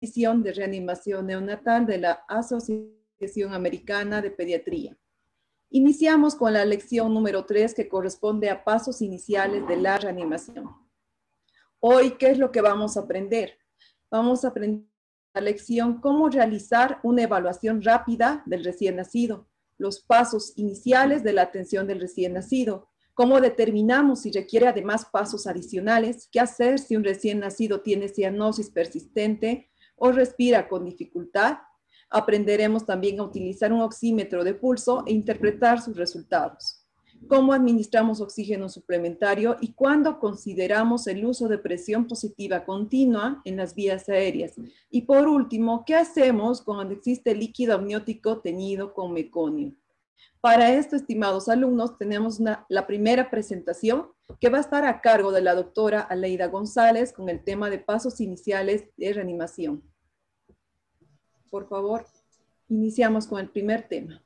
de reanimación neonatal de la Asociación Americana de Pediatría. Iniciamos con la lección número 3 que corresponde a pasos iniciales de la reanimación. Hoy, ¿qué es lo que vamos a aprender? Vamos a aprender la lección cómo realizar una evaluación rápida del recién nacido, los pasos iniciales de la atención del recién nacido, cómo determinamos si requiere además pasos adicionales, qué hacer si un recién nacido tiene cianosis persistente o respira con dificultad. Aprenderemos también a utilizar un oxímetro de pulso e interpretar sus resultados. Cómo administramos oxígeno suplementario y cuándo consideramos el uso de presión positiva continua en las vías aéreas. Y por último, ¿qué hacemos cuando existe líquido amniótico teñido con meconio? Para esto, estimados alumnos, tenemos la primera presentación que va a estar a cargo de la doctora Aleida González con el tema de pasos iniciales de reanimación. Por favor, iniciamos con el primer tema.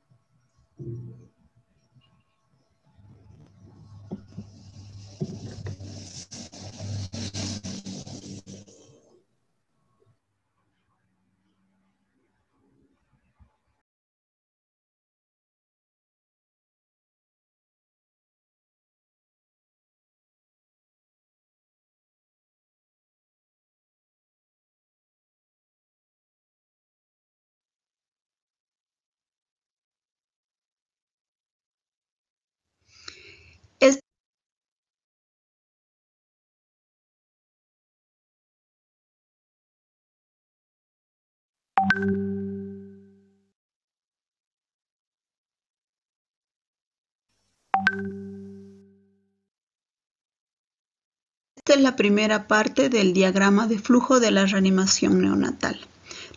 Esta es la primera parte del diagrama de flujo de la reanimación neonatal.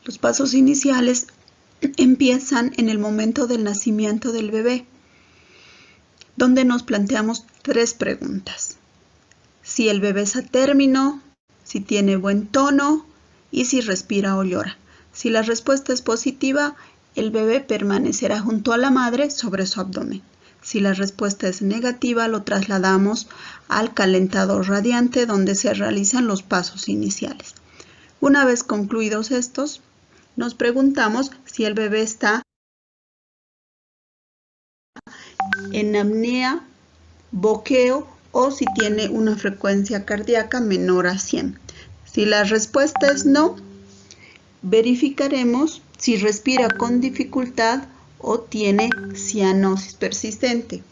Los pasos iniciales empiezan en el momento del nacimiento del bebé, donde nos planteamos tres preguntas. Si el bebé es a término, si tiene buen tono y si respira o llora. Si la respuesta es positiva, el bebé permanecerá junto a la madre sobre su abdomen. Si la respuesta es negativa, lo trasladamos al calentador radiante donde se realizan los pasos iniciales. Una vez concluidos estos, nos preguntamos si el bebé está en apnea, boqueo o si tiene una frecuencia cardíaca menor a 100. Si la respuesta es no, verificaremos si respira con dificultad o tiene cianosis persistente.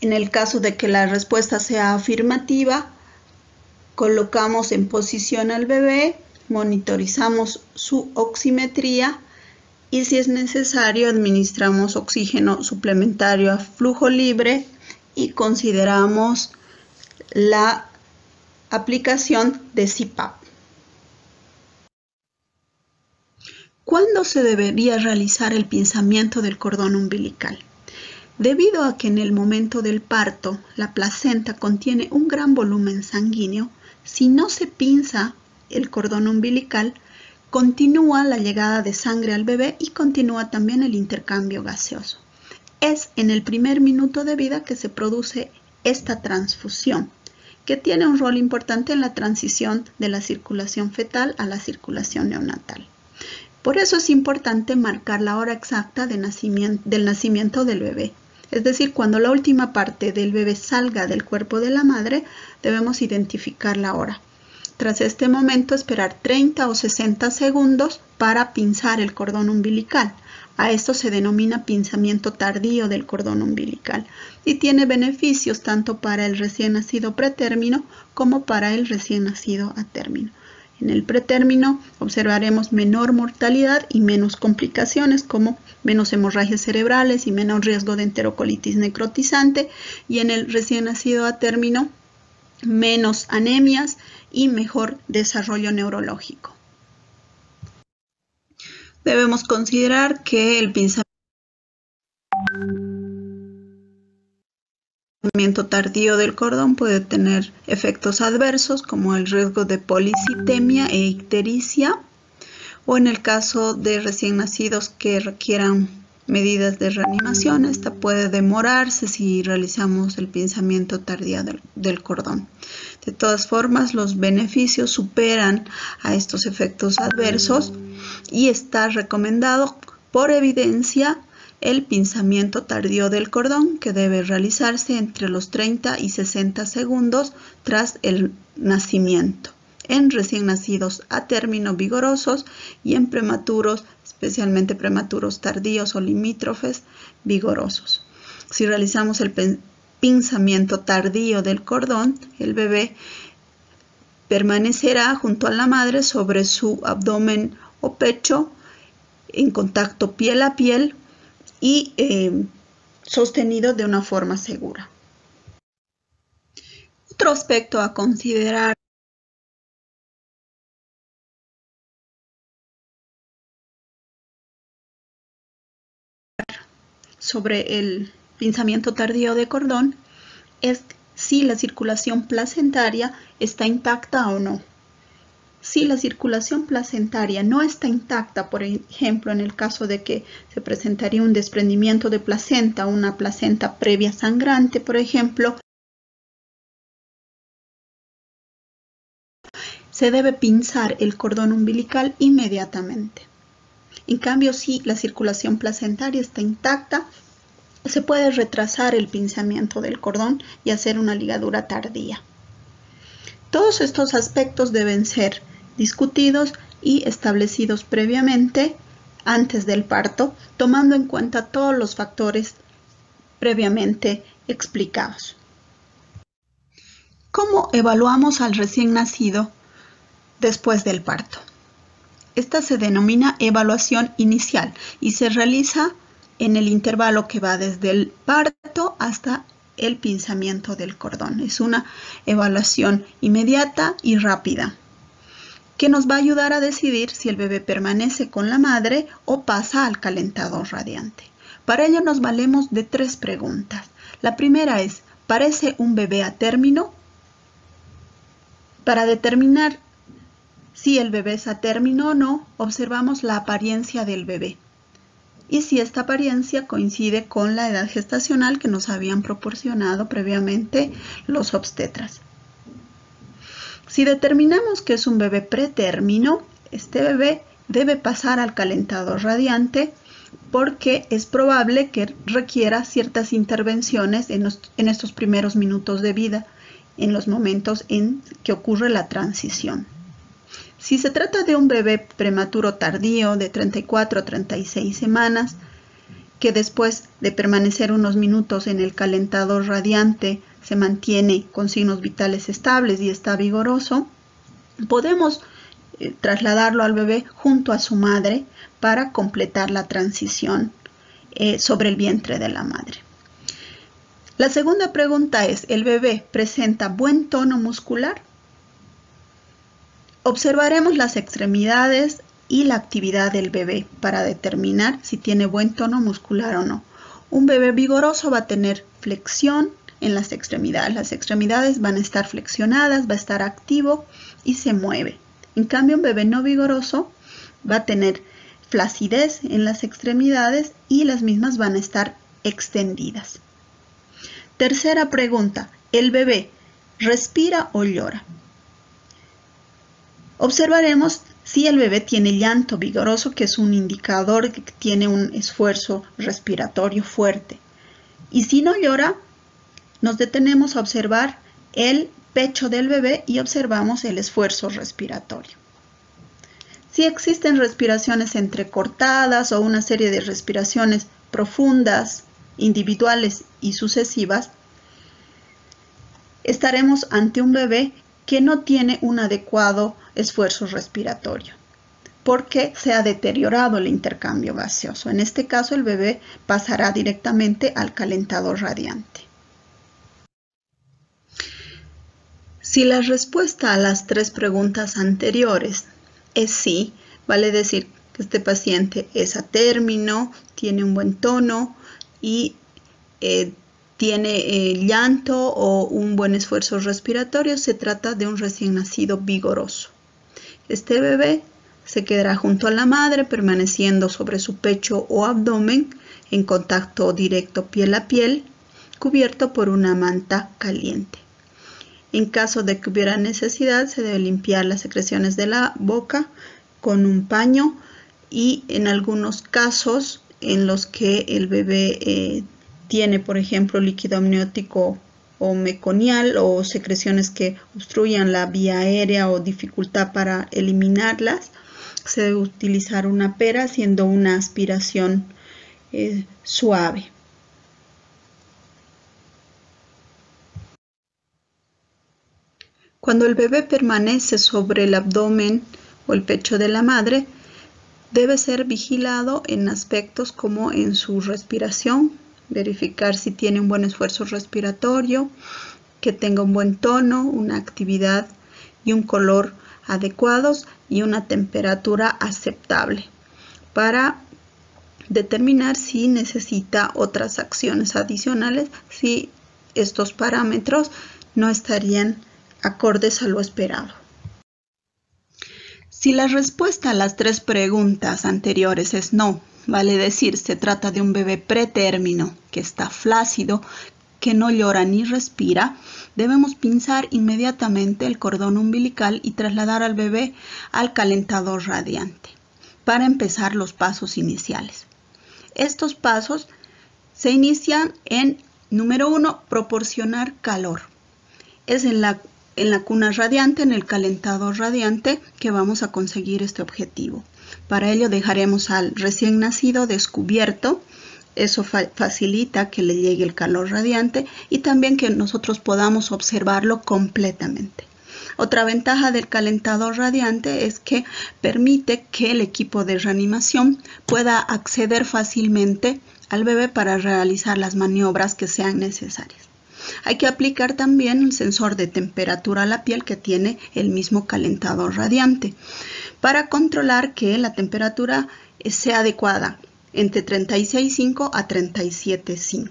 En el caso de que la respuesta sea afirmativa, colocamos en posición al bebé, monitorizamos su oximetría y si es necesario administramos oxígeno suplementario a flujo libre y consideramos la aplicación de CPAP. ¿Cuándo se debería realizar el pinzamiento del cordón umbilical? Debido a que en el momento del parto la placenta contiene un gran volumen sanguíneo, si no se pinza el cordón umbilical, continúa la llegada de sangre al bebé y continúa también el intercambio gaseoso. Es en el primer minuto de vida que se produce esta transfusión, que tiene un rol importante en la transición de la circulación fetal a la circulación neonatal. Por eso es importante marcar la hora exacta del nacimiento del bebé. Es decir, cuando la última parte del bebé salga del cuerpo de la madre, debemos identificar la hora. Tras este momento, esperar 30 o 60 segundos para pinzar el cordón umbilical. A esto se denomina pinzamiento tardío del cordón umbilical y tiene beneficios tanto para el recién nacido pretérmino como para el recién nacido a término. En el pretérmino observaremos menor mortalidad y menos complicaciones como menos hemorragias cerebrales y menor riesgo de enterocolitis necrotizante y en el recién nacido a término menos anemias y mejor desarrollo neurológico. Debemos considerar que el pinzamiento tardío del cordón puede tener efectos adversos como el riesgo de policitemia e ictericia o en el caso de recién nacidos que requieran medidas de reanimación, esta puede demorarse si realizamos el pinzamiento tardío del, cordón. De todas formas, los beneficios superan a estos efectos adversos y está recomendado por evidencia el pinzamiento tardío del cordón que debe realizarse entre los 30 y 60 segundos tras el nacimiento en recién nacidos a término vigorosos y en prematuros, especialmente prematuros tardíos o limítrofes vigorosos. Si realizamos el pinzamiento tardío del cordón, el bebé permanecerá junto a la madre sobre su abdomen o pecho en contacto piel a piel y eh, sostenido de una forma segura. Otro aspecto a considerar sobre el pinzamiento tardío de cordón es si la circulación placentaria está intacta o no. Si la circulación placentaria no está intacta, por ejemplo, en el caso de que se presentaría un desprendimiento de placenta, una placenta previa sangrante, por ejemplo, se debe pinzar el cordón umbilical inmediatamente. En cambio, si la circulación placentaria está intacta, se puede retrasar el pinzamiento del cordón y hacer una ligadura tardía. Todos estos aspectos deben ser discutidos y establecidos previamente antes del parto, tomando en cuenta todos los factores previamente explicados. ¿Cómo evaluamos al recién nacido después del parto? Esta se denomina evaluación inicial y se realiza en el intervalo que va desde el parto hasta el pinzamiento del cordón. Es una evaluación inmediata y rápida que nos va a ayudar a decidir si el bebé permanece con la madre o pasa al calentador radiante. Para ello nos valemos de tres preguntas. La primera es, ¿parece un bebé a término? Para determinar si el bebé es a término o no, observamos la apariencia del bebé y si esta apariencia coincide con la edad gestacional que nos habían proporcionado previamente los obstetras. Si determinamos que es un bebé pretérmino, este bebé debe pasar al calentador radiante porque es probable que requiera ciertas intervenciones en, estos primeros minutos de vida, en los momentos en que ocurre la transición. Si se trata de un bebé prematuro tardío de 34 a 36 semanas, que después de permanecer unos minutos en el calentador radiante se mantiene con signos vitales estables y está vigoroso, podemos eh, trasladarlo al bebé junto a su madre para completar la transición eh, sobre el vientre de la madre. La segunda pregunta es, ¿el bebé presenta buen tono muscular? Observaremos las extremidades y la actividad del bebé para determinar si tiene buen tono muscular o no. Un bebé vigoroso va a tener flexión en las extremidades. Las extremidades van a estar flexionadas, va a estar activo y se mueve. En cambio, un bebé no vigoroso va a tener flacidez en las extremidades y las mismas van a estar extendidas. Tercera pregunta, ¿el bebé respira o llora? Observaremos si el bebé tiene llanto vigoroso, que es un indicador que tiene un esfuerzo respiratorio fuerte. Y si no llora, nos detenemos a observar el pecho del bebé y observamos el esfuerzo respiratorio. Si existen respiraciones entrecortadas o una serie de respiraciones profundas, individuales y sucesivas, estaremos ante un bebé que no tiene un adecuado esfuerzo respiratorio porque se ha deteriorado el intercambio gaseoso. En este caso, el bebé pasará directamente al calentador radiante. Si la respuesta a las tres preguntas anteriores es sí, vale decir que este paciente es a término, tiene un buen tono y eh, tiene eh, llanto o un buen esfuerzo respiratorio, se trata de un recién nacido vigoroso. Este bebé se quedará junto a la madre, permaneciendo sobre su pecho o abdomen en contacto directo piel a piel, cubierto por una manta caliente. En caso de que hubiera necesidad, se debe limpiar las secreciones de la boca con un paño y en algunos casos en los que el bebé eh, tiene, por ejemplo, líquido amniótico o meconial o secreciones que obstruyan la vía aérea o dificultad para eliminarlas, se debe utilizar una pera haciendo una aspiración eh, suave. Cuando el bebé permanece sobre el abdomen o el pecho de la madre, debe ser vigilado en aspectos como en su respiración, verificar si tiene un buen esfuerzo respiratorio, que tenga un buen tono, una actividad y un color adecuados y una temperatura aceptable para determinar si necesita otras acciones adicionales, si estos parámetros no estarían acordes a lo esperado. Si la respuesta a las tres preguntas anteriores es no, vale decir, se trata de un bebé pretérmino que está flácido, que no llora ni respira, debemos pinzar inmediatamente el cordón umbilical y trasladar al bebé al calentador radiante para empezar los pasos iniciales. Estos pasos se inician en, número uno, proporcionar calor. Es en la en la cuna radiante, en el calentador radiante, que vamos a conseguir este objetivo. Para ello dejaremos al recién nacido descubierto. Eso facilita que le llegue el calor radiante y también que nosotros podamos observarlo completamente. Otra ventaja del calentador radiante es que permite que el equipo de reanimación pueda acceder fácilmente al bebé para realizar las maniobras que sean necesarias. Hay que aplicar también el sensor de temperatura a la piel que tiene el mismo calentador radiante para controlar que la temperatura sea adecuada entre 36.5 a 37.5.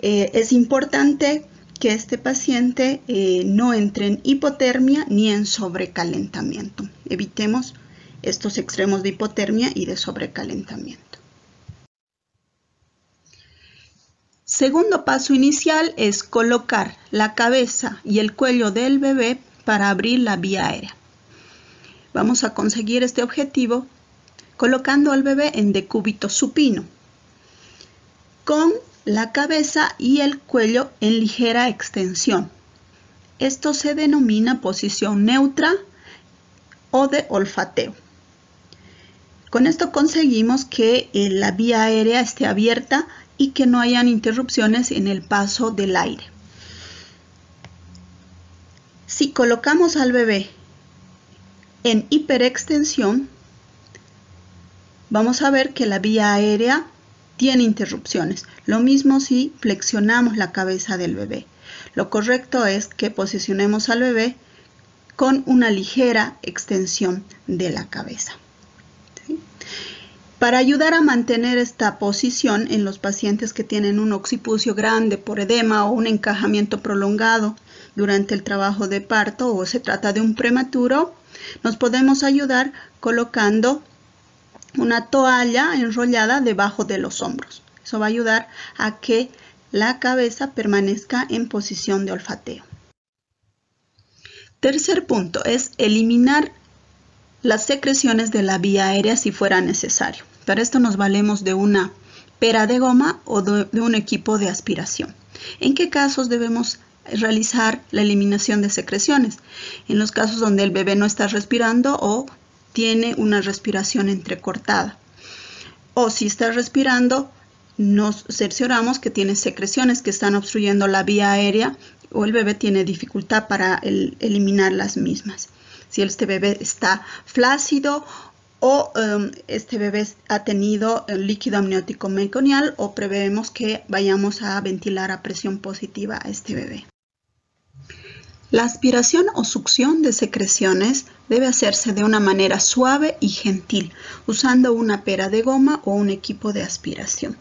Eh, es importante que este paciente eh, no entre en hipotermia ni en sobrecalentamiento. Evitemos estos extremos de hipotermia y de sobrecalentamiento. Segundo paso inicial es colocar la cabeza y el cuello del bebé para abrir la vía aérea. Vamos a conseguir este objetivo colocando al bebé en decúbito supino, con la cabeza y el cuello en ligera extensión. Esto se denomina posición neutra o de olfateo. Con esto conseguimos que eh, la vía aérea esté abierta y que no hayan interrupciones en el paso del aire. Si colocamos al bebé en hiperextensión, vamos a ver que la vía aérea tiene interrupciones. Lo mismo si flexionamos la cabeza del bebé. Lo correcto es que posicionemos al bebé con una ligera extensión de la cabeza. Para ayudar a mantener esta posición en los pacientes que tienen un occipucio grande por edema o un encajamiento prolongado durante el trabajo de parto o se trata de un prematuro, nos podemos ayudar colocando una toalla enrollada debajo de los hombros. Eso va a ayudar a que la cabeza permanezca en posición de olfateo. Tercer punto es eliminar las secreciones de la vía aérea si fuera necesario. Para esto nos valemos de una pera de goma o de, un equipo de aspiración. ¿En qué casos debemos realizar la eliminación de secreciones? En los casos donde el bebé no está respirando o tiene una respiración entrecortada. O si está respirando, nos cercioramos que tiene secreciones que están obstruyendo la vía aérea o el bebé tiene dificultad para eliminar las mismas si este bebé está flácido o um, este bebé ha tenido líquido amniótico meconial o prevemos que vayamos a ventilar a presión positiva a este bebé. La aspiración o succión de secreciones debe hacerse de una manera suave y gentil, usando una pera de goma o un equipo de aspiración.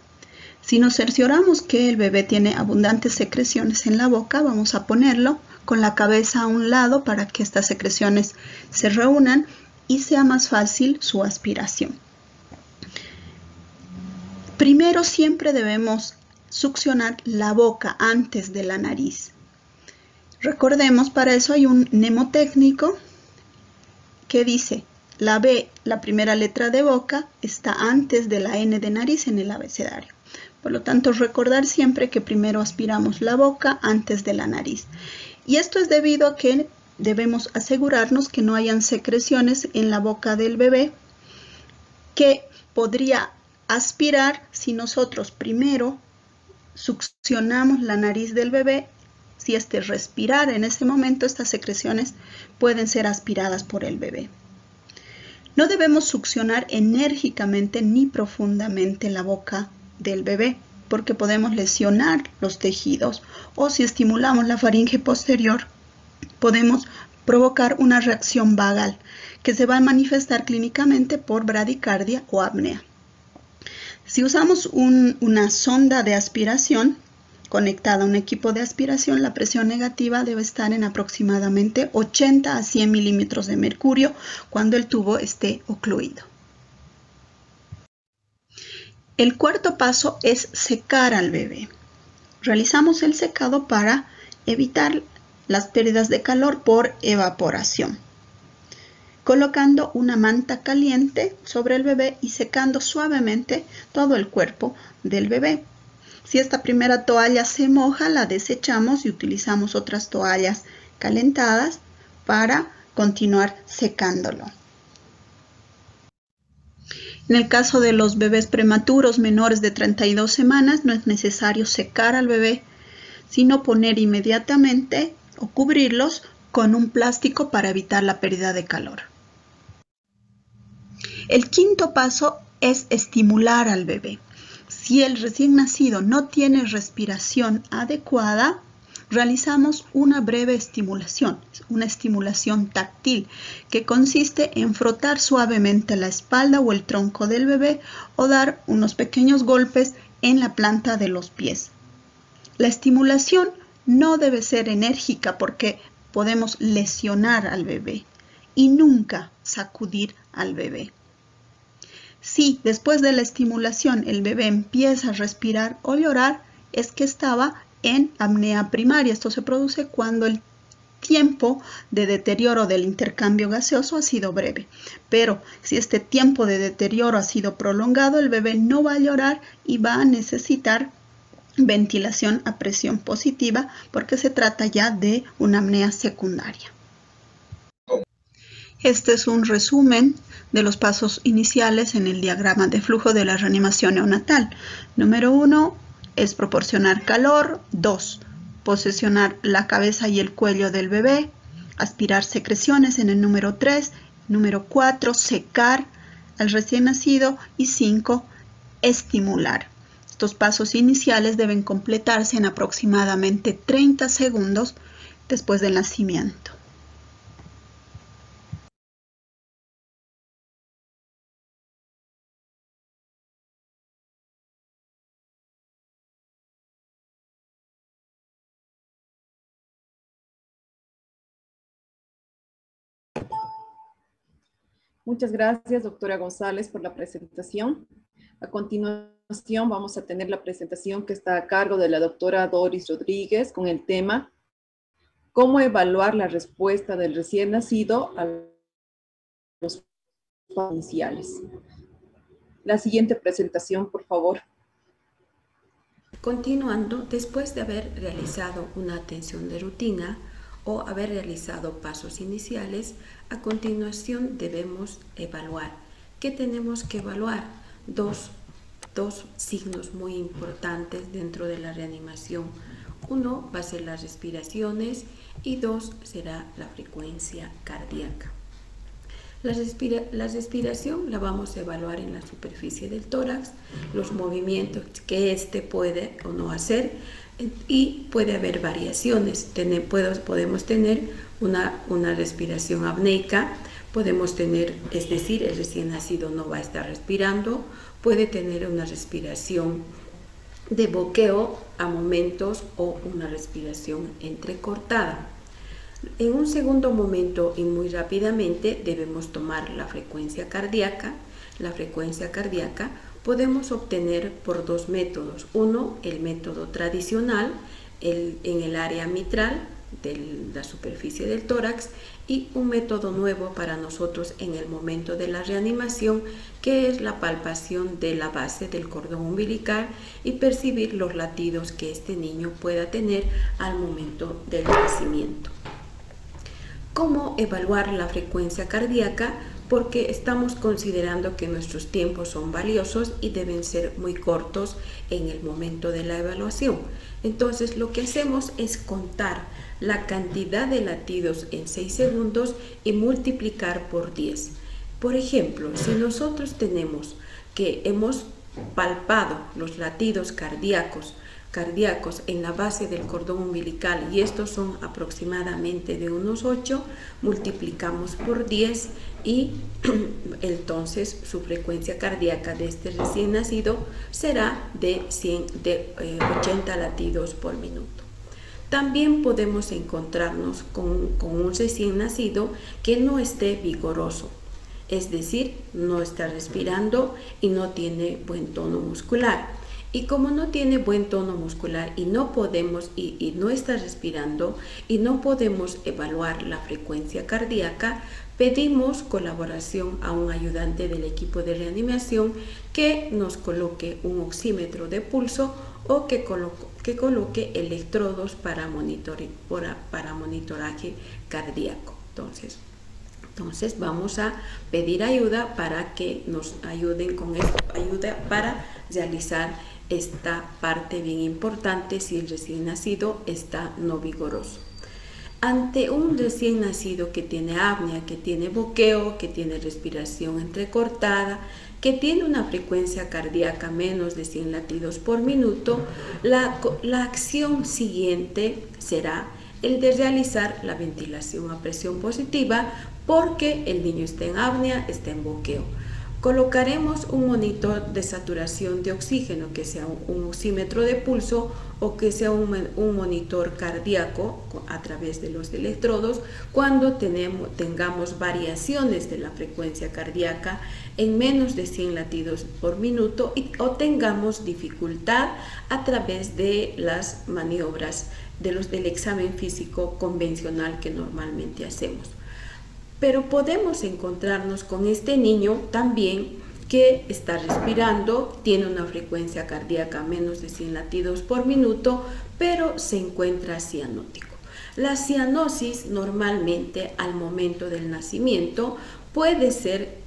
Si nos cercioramos que el bebé tiene abundantes secreciones en la boca, vamos a ponerlo con la cabeza a un lado para que estas secreciones se reúnan y sea más fácil su aspiración. Primero siempre debemos succionar la boca antes de la nariz. Recordemos, para eso hay un mnemotécnico que dice, la B, la primera letra de boca, está antes de la N de nariz en el abecedario. Por lo tanto, recordar siempre que primero aspiramos la boca antes de la nariz. Y esto es debido a que debemos asegurarnos que no hayan secreciones en la boca del bebé que podría aspirar si nosotros primero succionamos la nariz del bebé. Si este respirar en ese momento, estas secreciones pueden ser aspiradas por el bebé. No debemos succionar enérgicamente ni profundamente la boca del bebé porque podemos lesionar los tejidos o si estimulamos la faringe posterior podemos provocar una reacción vagal que se va a manifestar clínicamente por bradicardia o apnea. Si usamos una sonda de aspiración conectada a un equipo de aspiración, la presión negativa debe estar en aproximadamente 80 a 100 milímetros de mercurio cuando el tubo esté ocluido. El cuarto paso es secar al bebé. Realizamos el secado para evitar las pérdidas de calor por evaporación. Colocando una manta caliente sobre el bebé y secando suavemente todo el cuerpo del bebé. Si esta primera toalla se moja, la desechamos y utilizamos otras toallas calentadas para continuar secándolo. En el caso de los bebés prematuros menores de 32 semanas, no es necesario secar al bebé, sino poner inmediatamente o cubrirlos con un plástico para evitar la pérdida de calor. El quinto paso es estimular al bebé. Si el recién nacido no tiene respiración adecuada, realizamos una breve estimulación, una estimulación táctil, que consiste en frotar suavemente la espalda o el tronco del bebé o dar unos pequeños golpes en la planta de los pies. La estimulación no debe ser enérgica porque podemos lesionar al bebé y nunca sacudir al bebé. Si después de la estimulación el bebé empieza a respirar o llorar, es que estaba en apnea primaria. Esto se produce cuando el tiempo de deterioro del intercambio gaseoso ha sido breve. Pero si este tiempo de deterioro ha sido prolongado, el bebé no va a llorar y va a necesitar ventilación a presión positiva porque se trata ya de una apnea secundaria. Este es un resumen de los pasos iniciales en el diagrama de flujo de la reanimación neonatal. Número uno es proporcionar calor. Dos, posesionar la cabeza y el cuello del bebé. Aspirar secreciones en el número 3. Número 4, secar al recién nacido. Y 5, estimular. Estos pasos iniciales deben completarse en aproximadamente 30 segundos después del nacimiento. Muchas gracias, doctora González, por la presentación. A continuación vamos a tener la presentación que está a cargo de la doctora Doris Rodríguez con el tema ¿Cómo evaluar la respuesta del recién nacido a los iniciales? La siguiente presentación, por favor. Continuando, después de haber realizado una atención de rutina o haber realizado pasos iniciales, a continuación debemos evaluar. ¿Qué tenemos que evaluar? dos, signos muy importantes dentro de la reanimación. Uno va a ser las respiraciones y dos será la frecuencia cardíaca. La, la, respiración la vamos a evaluar en la superficie del tórax, los movimientos que éste puede o no hacer y puede haber variaciones. podemos tener una, una respiración apneica podemos tener, es decir, el recién nacido no va a estar respirando, puede tener una respiración de boqueo a momentos o una respiración entrecortada. En un segundo momento y muy rápidamente debemos tomar la frecuencia cardíaca. La frecuencia cardíaca podemos obtener por dos métodos. Uno, el método tradicional en el área mitral de la superficie del tórax y un método nuevo para nosotros en el momento de la reanimación que es la palpación de la base del cordón umbilical y percibir los latidos que este niño pueda tener al momento del nacimiento. ¿Cómo evaluar la frecuencia cardíaca? porque estamos considerando que nuestros tiempos son valiosos y deben ser muy cortos en el momento de la evaluación. Entonces lo que hacemos es contar la cantidad de latidos en 6 segundos y multiplicar por 10. Por ejemplo, si nosotros tenemos que hemos palpado los latidos cardíacos cardíacos en la base del cordón umbilical y estos son aproximadamente de unos 8, multiplicamos por 10 y entonces su frecuencia cardíaca de este recién nacido será de, 100, de 80 eh, latidos por minuto. También podemos encontrarnos con, un recién nacido que no esté vigoroso, es decir, no está respirando y no tiene buen tono muscular. Y como no tiene buen tono muscular y no podemos y, no está respirando y no podemos evaluar la frecuencia cardíaca, pedimos colaboración a un ayudante del equipo de reanimación que nos coloque un oxímetro de pulso o que, que coloque electrodos para, para monitoraje cardíaco. Entonces, entonces vamos a pedir ayuda para que nos ayuden con esto, ayuda para realizar esta parte bien importante si el recién nacido está no vigoroso. Ante un recién nacido que tiene apnea, que tiene boqueo, que tiene respiración entrecortada, que tiene una frecuencia cardíaca menos de 100 latidos por minuto, la, la acción siguiente será el de realizar la ventilación a presión positiva porque el niño está en apnea, está en boqueo. Colocaremos un monitor de saturación de oxígeno, que sea un, oxímetro de pulso o que sea un, monitor cardíaco a través de los electrodos cuando tenemos, tengamos variaciones de la frecuencia cardíaca en menos de 100 latidos por minuto y, o tengamos dificultad a través de las maniobras de los, del examen físico convencional que normalmente hacemos. Pero podemos encontrarnos con este niño también que está respirando, tiene una frecuencia cardíaca menos de 100 latidos por minuto, pero se encuentra cianótico. La cianosis normalmente al momento del nacimiento puede ser,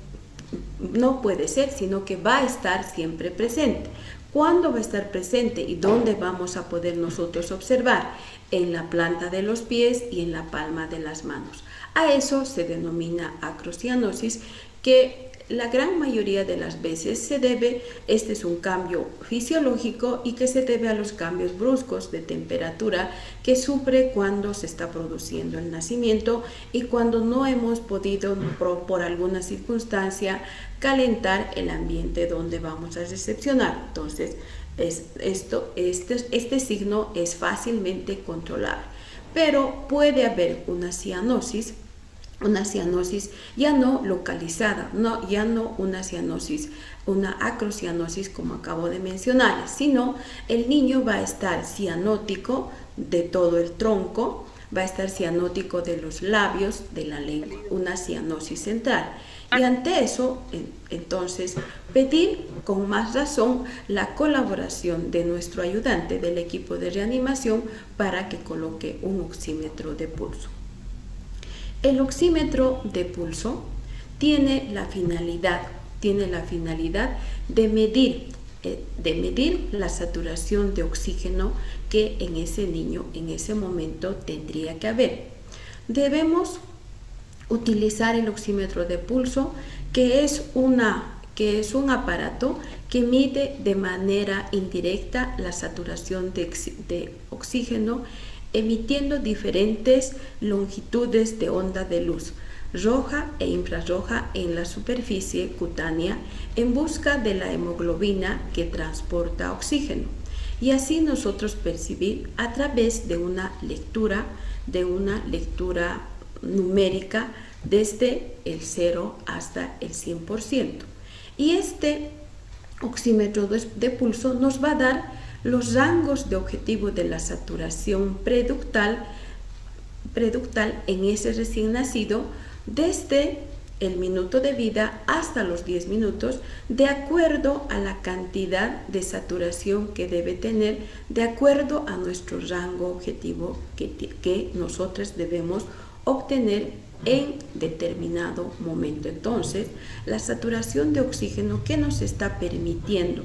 no puede ser, sino que va a estar siempre presente. ¿Cuándo va a estar presente y dónde vamos a poder nosotros observar? En la planta de los pies y en la palma de las manos. A eso se denomina acrocianosis que la gran mayoría de las veces se debe, este es un cambio fisiológico y que se debe a los cambios bruscos de temperatura que sufre cuando se está produciendo el nacimiento y cuando no hemos podido por, alguna circunstancia calentar el ambiente donde vamos a recepcionar. Entonces, es, esto, este, este signo es fácilmente controlable pero puede haber una cianosis, una cianosis ya no localizada, no, ya no una cianosis, una acrocianosis como acabo de mencionar, sino el niño va a estar cianótico de todo el tronco, va a estar cianótico de los labios, de la lengua, una cianosis central. Y ante eso, entonces, pedir con más razón la colaboración de nuestro ayudante del equipo de reanimación para que coloque un oxímetro de pulso. El oxímetro de pulso tiene la finalidad, tiene la finalidad de medir, eh, de medir la saturación de oxígeno que en ese niño en ese momento tendría que haber. Debemos utilizar el oxímetro de pulso, que es, una, que es un aparato que mide de manera indirecta la saturación de, de oxígeno emitiendo diferentes longitudes de onda de luz roja e infrarroja en la superficie cutánea en busca de la hemoglobina que transporta oxígeno y así nosotros percibir a través de una lectura de una lectura numérica desde el 0 hasta el 100%. Y este oxímetro de pulso nos va a dar los rangos de objetivo de la saturación preductal preductal en ese recién nacido desde el minuto de vida hasta los 10 minutos de acuerdo a la cantidad de saturación que debe tener, de acuerdo a nuestro rango objetivo que, que nosotros debemos obtener en determinado momento. Entonces, la saturación de oxígeno que nos está permitiendo,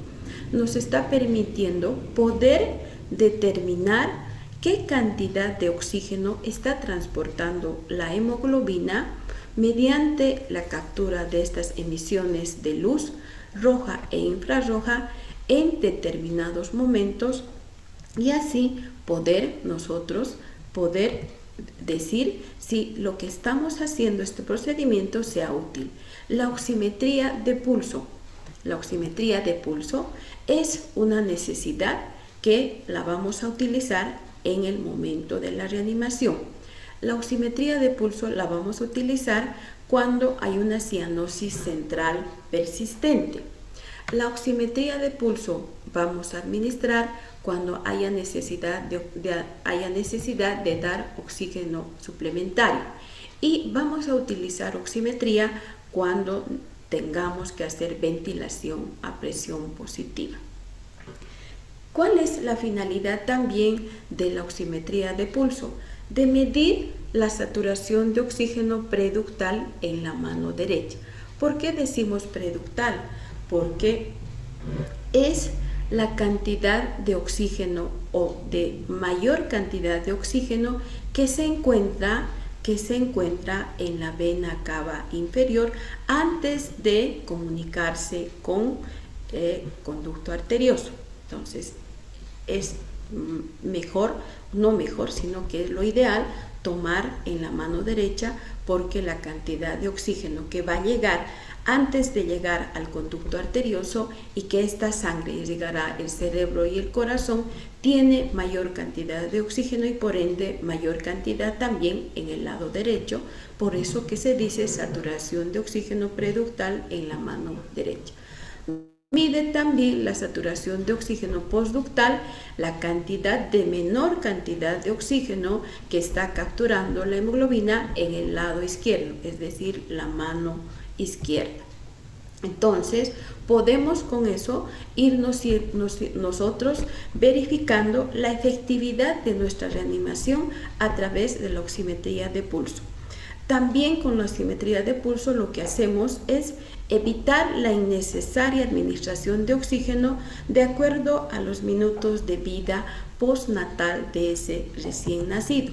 nos está permitiendo poder determinar qué cantidad de oxígeno está transportando la hemoglobina mediante la captura de estas emisiones de luz roja e infrarroja en determinados momentos y así poder nosotros poder decir si lo que estamos haciendo este procedimiento sea útil. La oximetría de pulso. La oximetría de pulso es una necesidad que la vamos a utilizar en el momento de la reanimación. La oximetría de pulso la vamos a utilizar cuando hay una cianosis central persistente. La oximetría de pulso vamos a administrar cuando haya necesidad de, dar oxígeno suplementario. Y vamos a utilizar oximetría cuando tengamos que hacer ventilación a presión positiva. ¿Cuál es la finalidad también de la oximetría de pulso? de medir la saturación de oxígeno preductal en la mano derecha. ¿Por qué decimos preductal? Porque es la cantidad de oxígeno o de mayor cantidad de oxígeno que se encuentra que se encuentra en la vena cava inferior antes de comunicarse con el eh, conducto arterioso. Entonces, es mejor, no mejor, sino que es lo ideal tomar en la mano derecha porque la cantidad de oxígeno que va a llegar antes de llegar al conducto arterioso y que esta sangre llegará al cerebro y el corazón, tiene mayor cantidad de oxígeno y por ende mayor cantidad también en el lado derecho, por eso que se dice saturación de oxígeno preductal en la mano derecha. Mide también la saturación de oxígeno postductal, la cantidad de menor cantidad de oxígeno que está capturando la hemoglobina en el lado izquierdo, es decir, la mano izquierda. Entonces, podemos con eso irnos, nosotros verificando la efectividad de nuestra reanimación a través de la oximetría de pulso. También con la oximetría de pulso lo que hacemos es evitar la innecesaria administración de oxígeno de acuerdo a los minutos de vida postnatal de ese recién nacido.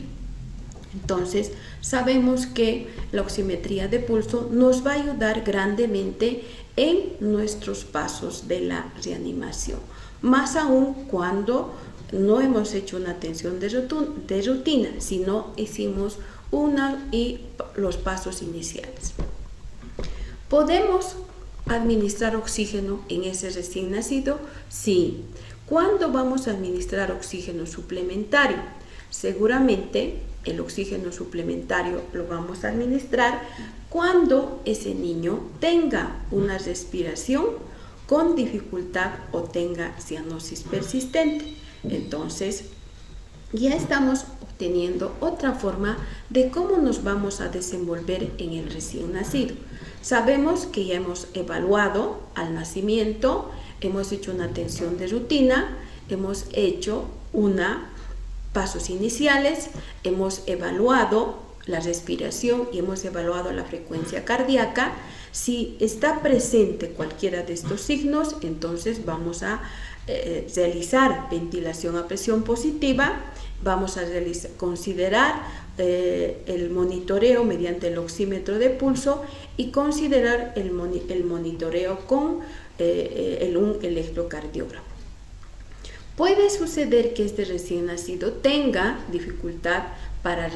Entonces, sabemos que la oximetría de pulso nos va a ayudar grandemente en nuestros pasos de la reanimación, más aún cuando no hemos hecho una atención de rutina, sino hicimos una y los pasos iniciales. ¿Podemos administrar oxígeno en ese recién nacido? Sí. ¿Cuándo vamos a administrar oxígeno suplementario? Seguramente el oxígeno suplementario lo vamos a administrar cuando ese niño tenga una respiración con dificultad o tenga cianosis persistente. Entonces, ya estamos obteniendo otra forma de cómo nos vamos a desenvolver en el recién nacido. Sabemos que ya hemos evaluado al nacimiento, hemos hecho una atención de rutina, hemos hecho una pasos iniciales, hemos evaluado la respiración y hemos evaluado la frecuencia cardíaca. Si está presente cualquiera de estos signos, entonces vamos a eh, realizar ventilación a presión positiva, vamos a considerar eh, el monitoreo mediante el oxímetro de pulso y considerar el, monitoreo con eh, el, un electrocardiograma. Puede suceder que este recién nacido tenga dificultad para,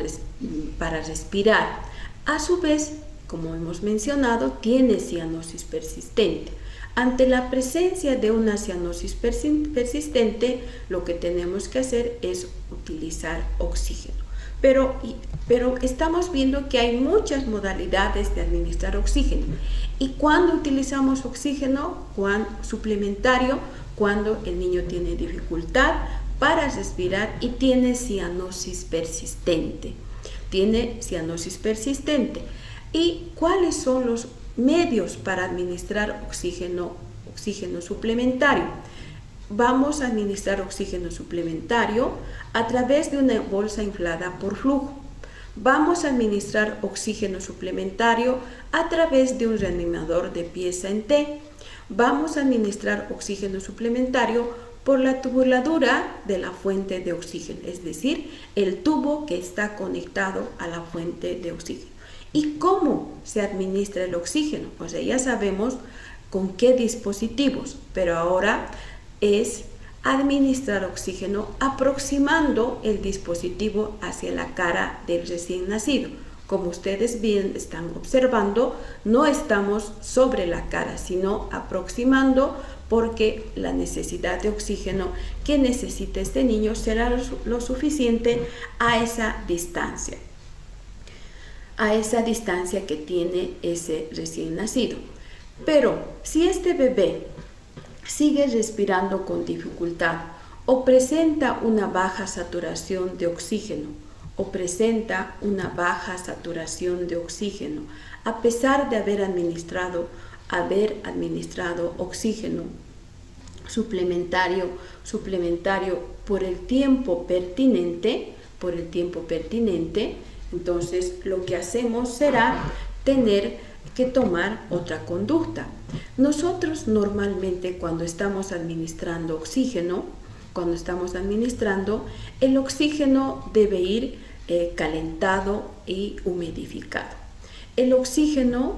para respirar. A su vez, como hemos mencionado, tiene cianosis persistente. Ante la presencia de una cianosis persistente, lo que tenemos que hacer es utilizar oxígeno. Pero, pero estamos viendo que hay muchas modalidades de administrar oxígeno. ¿Y cuando utilizamos oxígeno cuando, suplementario? Cuando el niño tiene dificultad para respirar y tiene cianosis persistente. tiene cianosis persistente. ¿Y cuáles son los medios para administrar oxígeno, oxígeno suplementario? Vamos a administrar oxígeno suplementario a través de una bolsa inflada por flujo. Vamos a administrar oxígeno suplementario a través de un reanimador de pieza en T. Vamos a administrar oxígeno suplementario por la tubuladura de la fuente de oxígeno, es decir, el tubo que está conectado a la fuente de oxígeno. ¿Y cómo se administra el oxígeno? Pues ya sabemos con qué dispositivos, pero ahora es administrar oxígeno aproximando el dispositivo hacia la cara del recién nacido. Como ustedes bien están observando, no estamos sobre la cara, sino aproximando porque la necesidad de oxígeno que necesita este niño será lo suficiente a esa distancia, a esa distancia que tiene ese recién nacido. Pero si este bebé sigue respirando con dificultad o presenta una baja saturación de oxígeno o presenta una baja saturación de oxígeno a pesar de haber administrado haber administrado oxígeno suplementario, suplementario por el tiempo pertinente, por el tiempo pertinente, entonces lo que hacemos será tener que tomar otra conducta. Nosotros normalmente cuando estamos administrando oxígeno, cuando estamos administrando, el oxígeno debe ir eh, calentado y humidificado. El oxígeno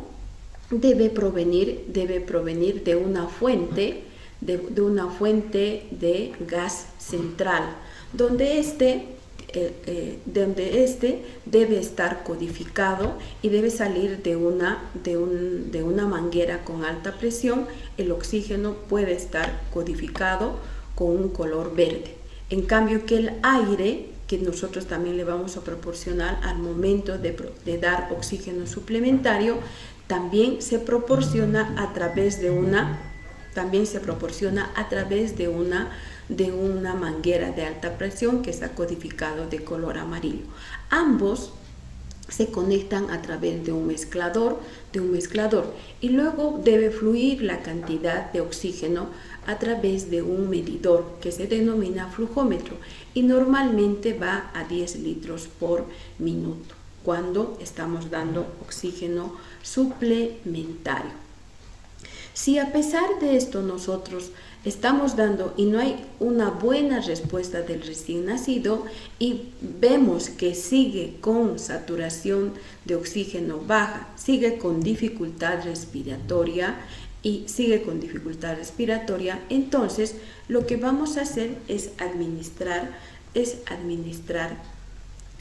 debe provenir, debe provenir de una fuente, de, una fuente de gas central, donde este, eh, eh, donde este debe estar codificado y debe salir de una, de, de una manguera con alta presión. El oxígeno puede estar codificado con un color verde. En cambio que el aire que nosotros también le vamos a proporcionar al momento de, de dar oxígeno suplementario también se proporciona a través de una también se proporciona a través de una de una manguera de alta presión que está codificado de color amarillo. Ambos se conectan a través de un mezclador, de un mezclador y luego debe fluir la cantidad de oxígeno a través de un medidor que se denomina flujómetro y normalmente va a 10 litros por minuto cuando estamos dando oxígeno suplementario. Si a pesar de esto nosotros estamos dando y no hay una buena respuesta del recién nacido y vemos que sigue con saturación de oxígeno baja, sigue con dificultad respiratoria y sigue con dificultad respiratoria, entonces lo que vamos a hacer es administrar es administrar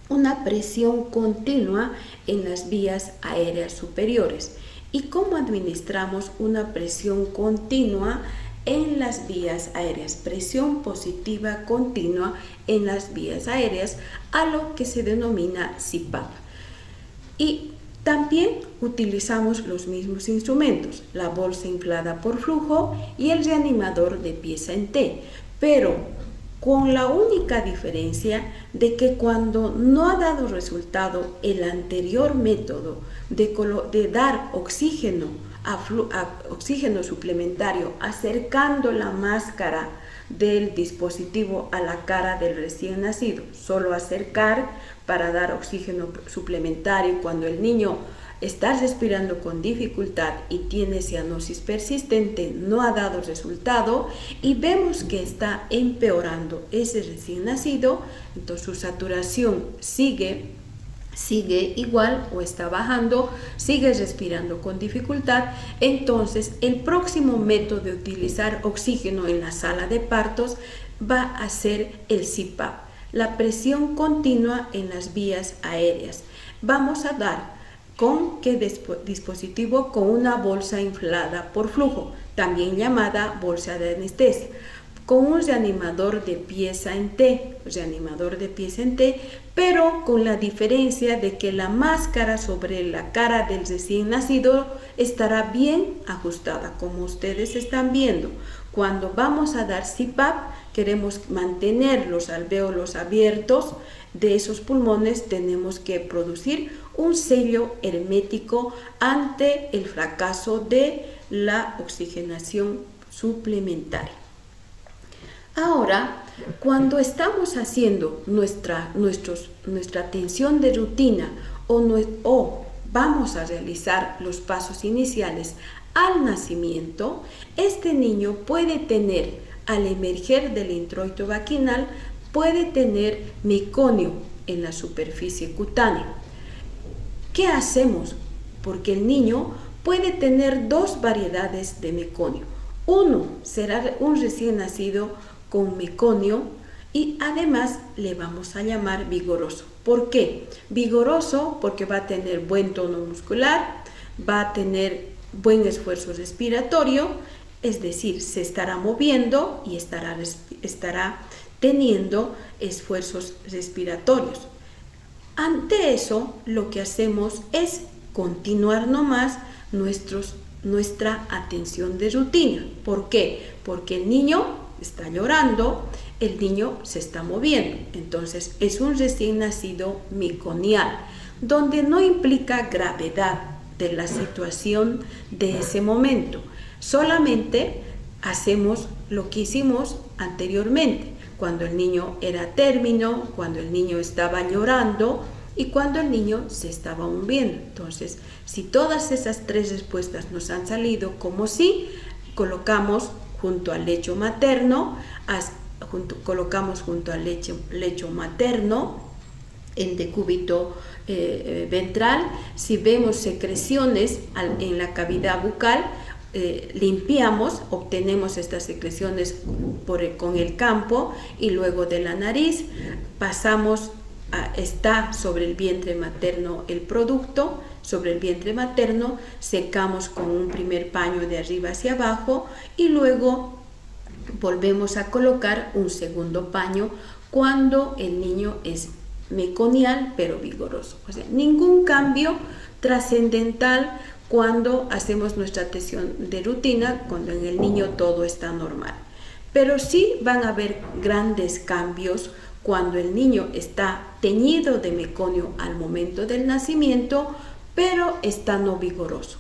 una presión continua en las vías aéreas superiores. ¿Y cómo administramos una presión continua en las vías aéreas? Presión positiva continua en las vías aéreas a lo que se denomina CPAP. Y también utilizamos los mismos instrumentos, la bolsa inflada por flujo y el reanimador de pieza en T, pero con la única diferencia de que cuando no ha dado resultado el anterior método de, dar oxígeno, oxígeno suplementario acercando la máscara del dispositivo a la cara del recién nacido, solo acercar para dar oxígeno suplementario cuando el niño está respirando con dificultad y tiene cianosis persistente, no ha dado resultado y vemos que está empeorando. Ese recién nacido, entonces su saturación sigue sigue igual o está bajando, sigue respirando con dificultad, entonces el próximo método de utilizar oxígeno en la sala de partos va a ser el CPAP, la presión continua en las vías aéreas. Vamos a dar ¿Con qué dispositivo? Con una bolsa inflada por flujo, también llamada bolsa de anestesia. Con un reanimador de pieza en T, reanimador de pieza en T, pero con la diferencia de que la máscara sobre la cara del recién nacido estará bien ajustada, como ustedes están viendo. Cuando vamos a dar CPAP, queremos mantener los alvéolos abiertos de esos pulmones, tenemos que producir un sello hermético ante el fracaso de la oxigenación suplementaria. Ahora, cuando estamos haciendo nuestra, nuestra atención de rutina o, o vamos a realizar los pasos iniciales al nacimiento, este niño puede tener, al emerger del introito vaginal, puede tener meconio en la superficie cutánea. ¿Qué hacemos? Porque el niño puede tener dos variedades de meconio. Uno será un recién nacido con meconio y además le vamos a llamar vigoroso. ¿Por qué? Vigoroso porque va a tener buen tono muscular, va a tener buen esfuerzo respiratorio, es decir, se estará moviendo y estará, estará teniendo esfuerzos respiratorios. Ante eso, lo que hacemos es continuar nomás nuestros, nuestra atención de rutina. ¿Por qué? Porque el niño está llorando, el niño se está moviendo. Entonces es un recién nacido miconial, donde no implica gravedad de la situación de ese momento. Solamente hacemos lo que hicimos anteriormente, cuando el niño era término, cuando el niño estaba llorando y cuando el niño se estaba moviendo. Entonces, si todas esas tres respuestas nos han salido como sí, colocamos junto al lecho materno, colocamos junto al lecho, lecho materno el decúbito eh, eh, ventral. Si vemos secreciones en la cavidad bucal, eh, limpiamos, obtenemos estas secreciones con el campo y luego de la nariz pasamos, a, está sobre el vientre materno el producto, sobre el vientre materno, secamos con un primer paño de arriba hacia abajo y luego volvemos a colocar un segundo paño cuando el niño es meconial pero vigoroso. O sea, ningún cambio trascendental cuando hacemos nuestra atención de rutina, cuando en el niño todo está normal. Pero sí van a haber grandes cambios cuando el niño está teñido de meconio al momento del nacimiento pero está no vigoroso.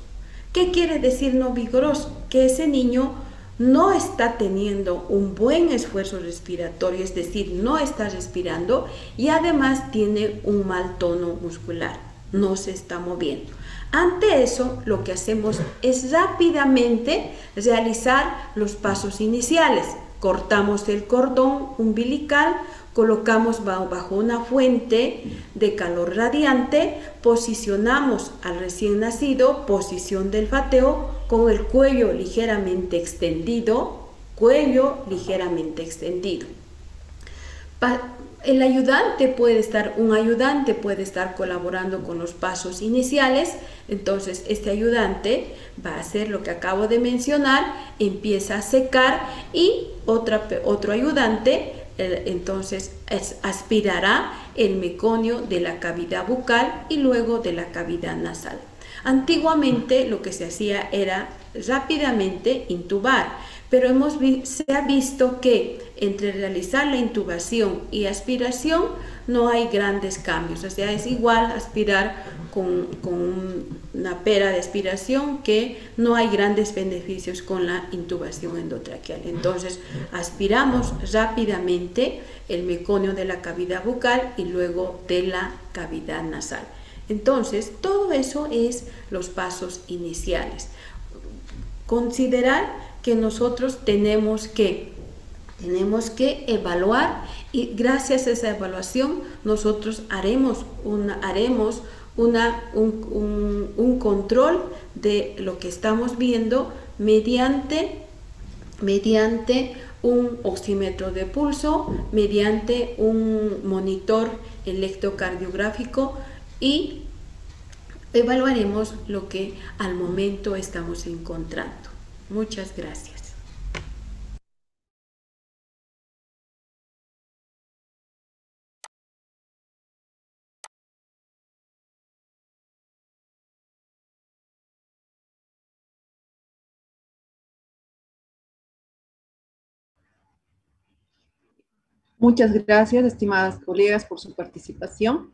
¿Qué quiere decir no vigoroso? Que ese niño no está teniendo un buen esfuerzo respiratorio, es decir, no está respirando y además tiene un mal tono muscular, no se está moviendo. Ante eso, lo que hacemos es rápidamente realizar los pasos iniciales. Cortamos el cordón umbilical, colocamos bajo una fuente de calor radiante, posicionamos al recién nacido, posición del fateo, con el cuello ligeramente extendido, cuello ligeramente extendido. El ayudante puede estar, un ayudante puede estar colaborando con los pasos iniciales, entonces este ayudante va a hacer lo que acabo de mencionar, empieza a secar y otra, otro ayudante entonces aspirará el meconio de la cavidad bucal y luego de la cavidad nasal. Antiguamente lo que se hacía era rápidamente intubar, pero hemos se ha visto que entre realizar la intubación y aspiración no hay grandes cambios, o sea, es igual aspirar con, con, una pera de aspiración que no hay grandes beneficios con la intubación endotraqueal. Entonces, aspiramos rápidamente el meconio de la cavidad bucal y luego de la cavidad nasal. Entonces, todo eso es los pasos iniciales. Considerar que nosotros tenemos que tenemos que evaluar y gracias a esa evaluación nosotros haremos una, haremos una, un, un, control de lo que estamos viendo mediante, mediante un oxímetro de pulso, mediante un monitor electrocardiográfico y evaluaremos lo que al momento estamos encontrando. Muchas gracias. Muchas gracias, estimadas colegas, por su participación.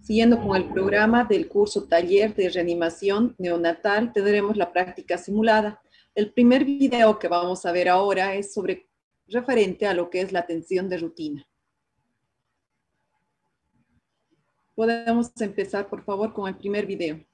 Siguiendo con el programa del curso Taller de Reanimación Neonatal, tendremos la práctica simulada. El primer video que vamos a ver ahora es sobre referente a lo que es la atención de rutina. Podemos empezar, por favor, con el primer video.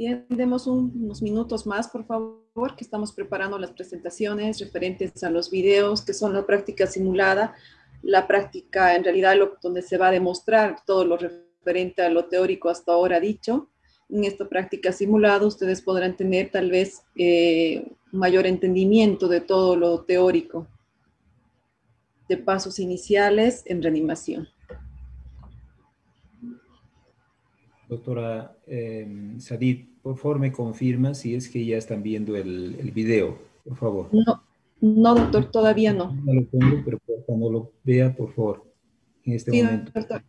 Bien, demos unos minutos más, por favor, que estamos preparando las presentaciones referentes a los videos, que son la práctica simulada, la práctica en realidad donde se va a demostrar todo lo referente a lo teórico hasta ahora dicho. En esta práctica simulada ustedes podrán tener tal vez eh, mayor entendimiento de todo lo teórico de pasos iniciales en reanimación. Doctora eh, Sadid, por favor me confirma si es que ya están viendo el, el video, por favor. No, no, doctor, todavía no. No lo pongo, pero cuando lo vea, por favor, en este sí, momento. Doctor.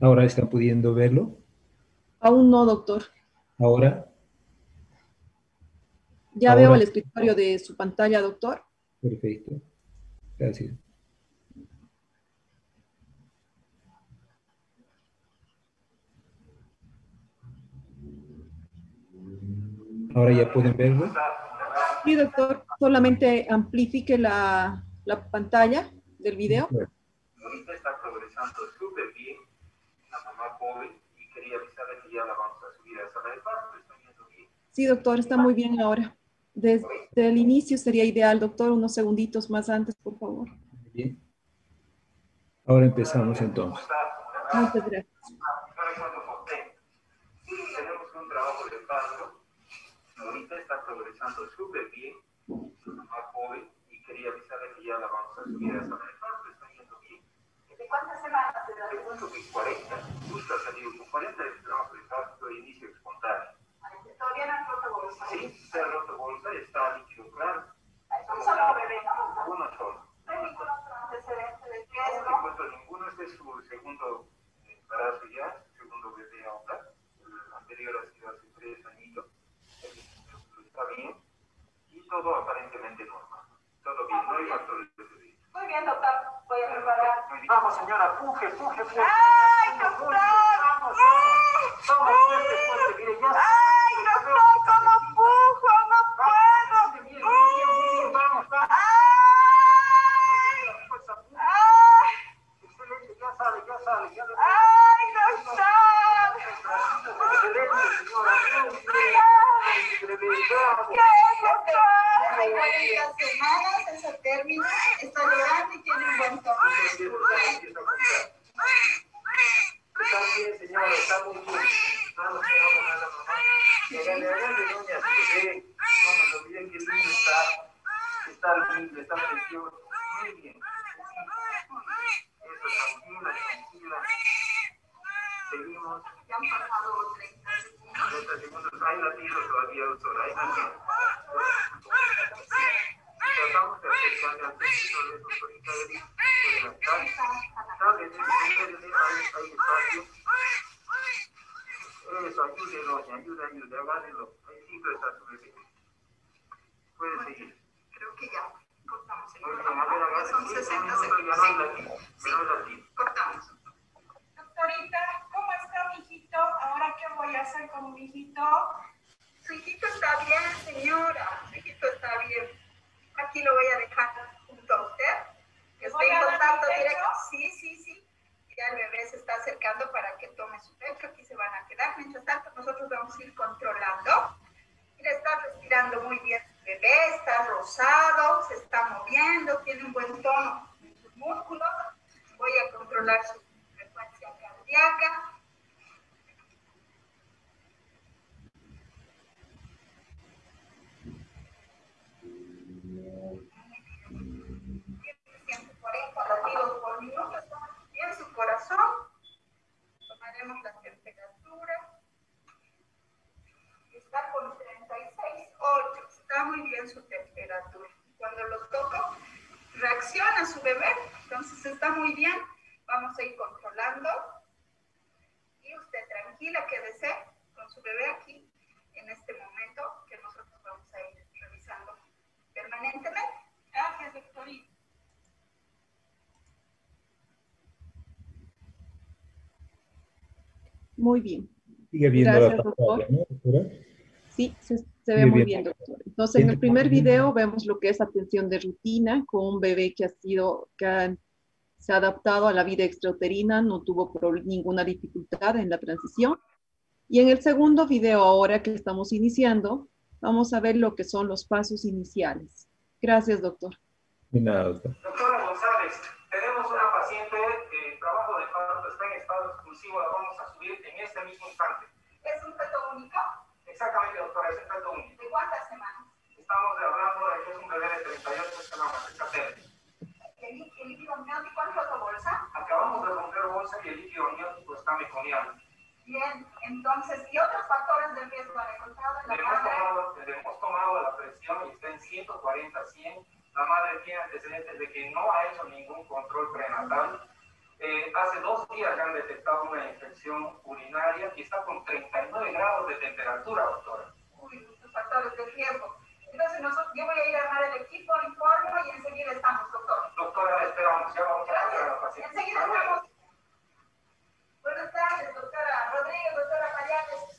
¿Ahora están pudiendo verlo? Aún no, doctor. ¿Ahora? Ya Ahora. veo el escritorio de su pantalla, doctor. Perfecto. Gracias. Ahora ya pueden verlo. Sí, doctor, solamente amplifique la, la pantalla del video. Ahorita está progresando súper bien, la mamá joven, y quería avisarle que ya la vamos a subir a sala de parto, está yendo bien. Sí, doctor, está muy bien ahora. Desde el inicio sería ideal, doctor, unos segunditos más antes, por favor. Bien. Ahora empezamos entonces. Muchas gracias. Ahora cuando conté, tenemos un trabajo de parto, ahorita progresando súper bien, mamá joven, y quería avisarle que ya la vamos a subir a sala de parto, está yendo bien. ¿De cuántas semanas la Segundo que 40, justo ha salido con 40 el trabajo de parto de inicio espontáneo. Todavía no han roto bolsa. Sí, se ha roto bolsa, está líquido claro, Es un solo bebé, ¿no? uno solo. No hay ningún otro antecedente de No encuentro ninguno, este es su segundo embarazo ya, segundo bebé ahora. El anterior ha sido hace tres añitos. Está bien. Y todo aparentemente normal. Todo bien, no hay factores de riesgo. Muy bien, doctor. Voy a preparar. Vamos, señora, puje, puje, puje. ¡Ay, doctor! Vamos, vamos. Vamos, fuerte, fuerte. Mire, ya. ¡Ay, doctor! ¿Cómo pujo? No puedo. Bien, bien, bien, Vamos, vamos. ¡Ay! ¡Ay! Excelente, ya sale, ya sale. Ya sale. muy bien. Sigue viendo Gracias, la pantalla, doctor. ¿no, doctora? Sí, se, se ve muy bien, doctor. Entonces, en el primer video vemos lo que es atención de rutina con un bebé que ha sido, que ha, se ha adaptado a la vida extrauterina, no tuvo ninguna dificultad en la transición. Y en el segundo video, ahora que estamos iniciando, vamos a ver lo que son los pasos iniciales. Gracias, doctor. De nada, doctor. contrato exclusivo la vamos a subir en este mismo instante. ¿Es un trato único? Exactamente, doctora, es un trato único. ¿De cuántas semanas? Estamos hablando de que es un bebé de 38 semanas, escasez. ¿El, ¿El líquido amniótico es roto bolsa? Acabamos de romper bolsa y el líquido amniótico está meconiado. Bien, entonces, ¿y otros factores de riesgo han encontrado en la madre? Hemos tomado, le hemos tomado la presión y está en 140, 100. La madre tiene antecedentes de que no ha hecho ningún control prenatal eh, hace dos días ya han detectado una infección urinaria y está con 39 grados de temperatura, doctora. Uy, factores de riesgo. Entonces, nosotros, yo voy a ir a armar el equipo, informo y enseguida estamos, doctor. Doctora, esperamos, ya vamos Gracias. a la paciente. Enseguida estamos. Buenas tardes, doctora Rodríguez, doctora Payates.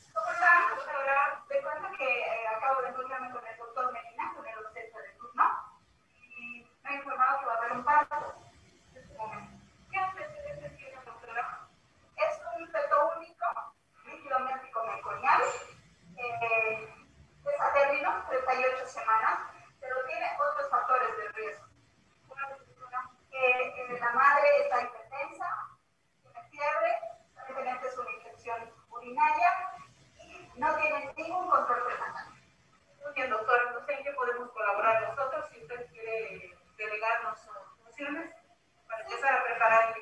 no tienen ningún control personal. Muy bien, doctora, no sé en qué podemos colaborar nosotros si usted quiere delegarnos funciones para empezar a preparar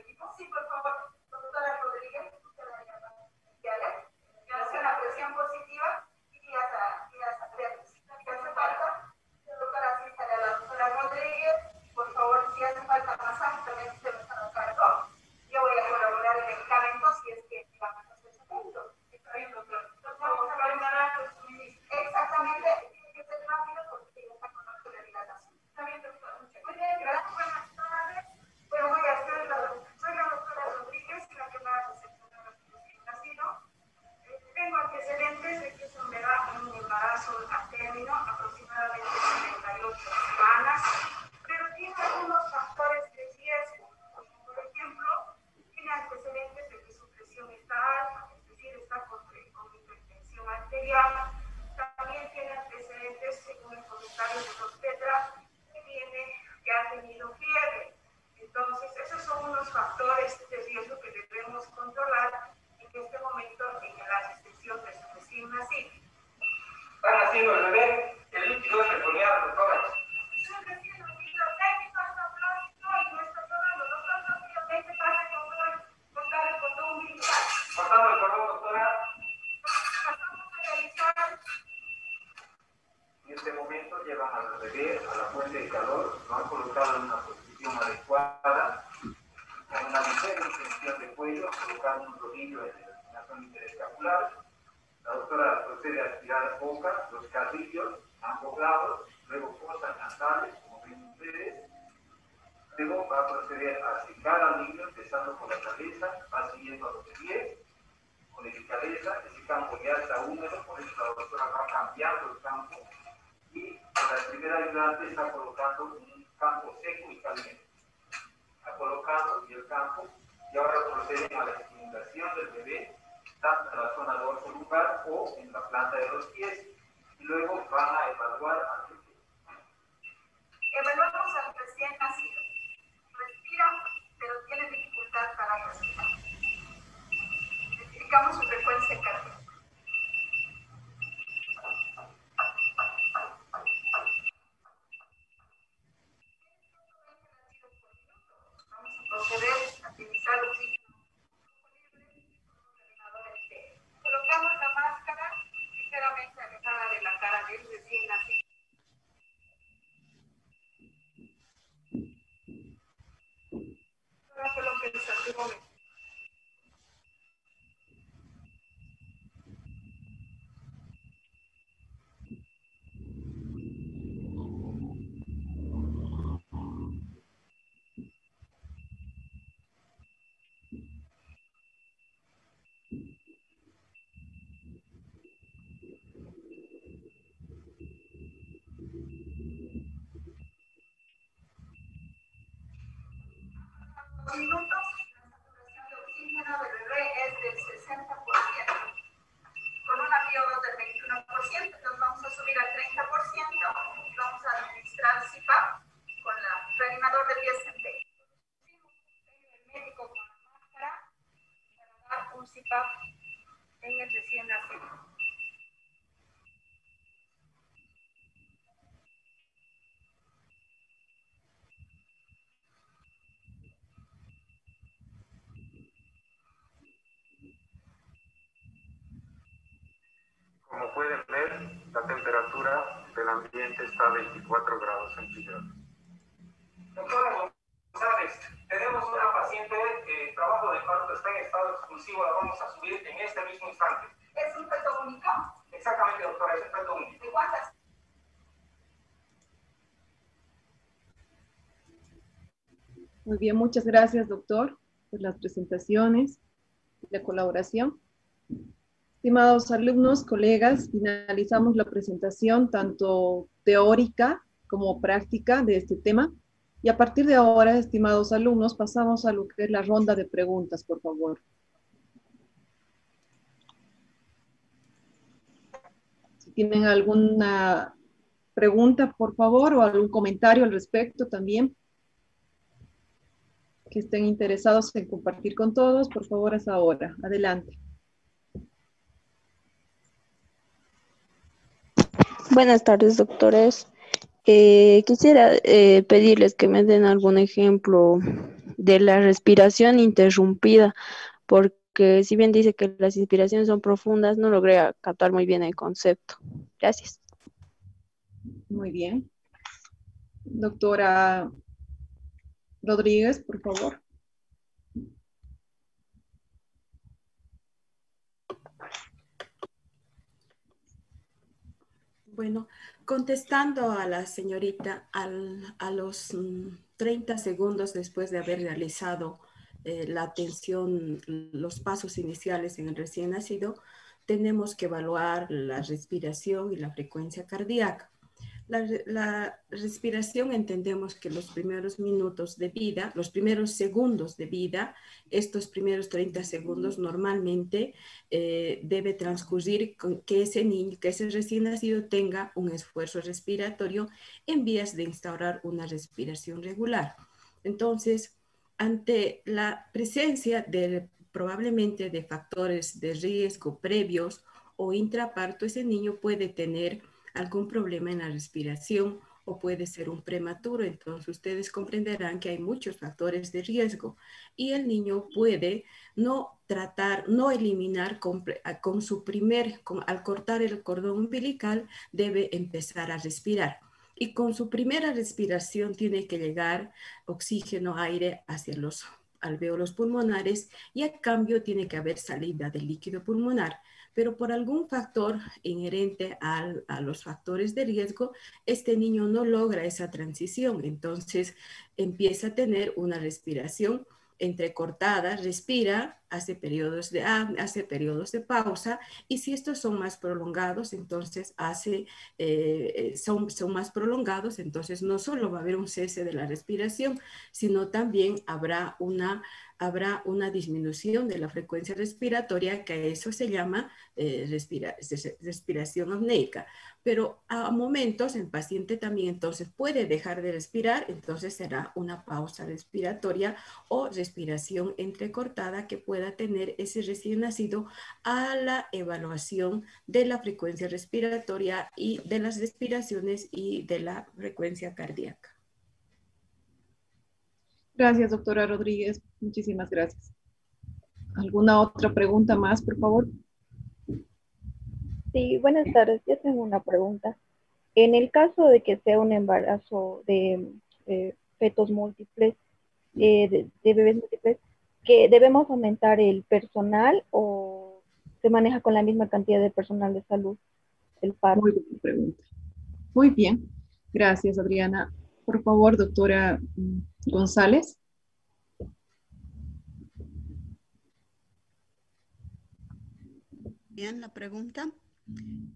pueden ver, la temperatura del ambiente está a 24 grados centígrados. Doctora González, tenemos una paciente, eh, trabajo de parto está en estado exclusivo, la vamos a subir en este mismo instante. ¿Es un feto único? Exactamente, doctora, es un feto único. ¿De cuántas? Muy bien, muchas gracias, doctor, por las presentaciones y la colaboración. Estimados alumnos, colegas, finalizamos la presentación tanto teórica como práctica de este tema. Y a partir de ahora, estimados alumnos, pasamos a lo que es la ronda de preguntas, por favor. Si tienen alguna pregunta, por favor, o algún comentario al respecto también, que estén interesados en compartir con todos, por favor, es ahora. Adelante. Buenas tardes, doctores. Eh, quisiera eh, pedirles que me den algún ejemplo de la respiración interrumpida, porque si bien dice que las inspiraciones son profundas, no logré captar muy bien el concepto. Gracias. Muy bien. Doctora Rodríguez, por favor. Bueno, contestando a la señorita, al- a los mm, 30 segundos después de haber realizado eh, la atención, los pasos iniciales en el recién nacido, tenemos que evaluar la respiración y la frecuencia cardíaca. La, re- la respiración entendemos que los primeros minutos de vida, los primeros segundos de vida, estos primeros 30 segundos normalmente eh, debe transcurrir con que ese niño, que ese recién nacido tenga un esfuerzo respiratorio en vías de instaurar una respiración regular. Entonces, ante la presencia de probablemente de factores de riesgo previos o intraparto, ese niño puede tener algún problema en la respiración o puede ser un prematuro. Entonces, ustedes comprenderán que hay muchos factores de riesgo y el niño puede no tratar, no eliminar con, con su primer, al cortar el cordón umbilical, debe empezar a respirar. Y con su primera respiración tiene que llegar oxígeno, aire hacia los alvéolos pulmonares y a cambio tiene que haber salida del líquido pulmonar. Pero por algún factor inherente a los factores de riesgo, este niño no logra esa transición, entonces empieza a tener una respiración entrecortada, respira, hace periodos de hace periodos de pausa y si estos son más prolongados, entonces hace, eh, eh, son, son más prolongados, entonces no solo va a haber un cese de la respiración, sino también habrá una habrá una disminución de la frecuencia respiratoria, que eso se llama eh, respiración apneica. Pero a momentos el paciente también entonces puede dejar de respirar, entonces será una pausa respiratoria o respiración entrecortada que pueda tener ese recién nacido a la evaluación de la frecuencia respiratoria y de las respiraciones y de la frecuencia cardíaca. Gracias, doctora Rodríguez. Muchísimas gracias. ¿Alguna otra pregunta más, por favor? Sí, buenas tardes. Yo tengo una pregunta. En el caso de que sea un embarazo de eh, fetos múltiples, eh, de, bebés múltiples, ¿que debemos aumentar el personal o se maneja con la misma cantidad de personal de salud el paro? Muy buena pregunta. Muy bien. Gracias, Adriana. Por favor, doctora mm, González. Bien, la pregunta.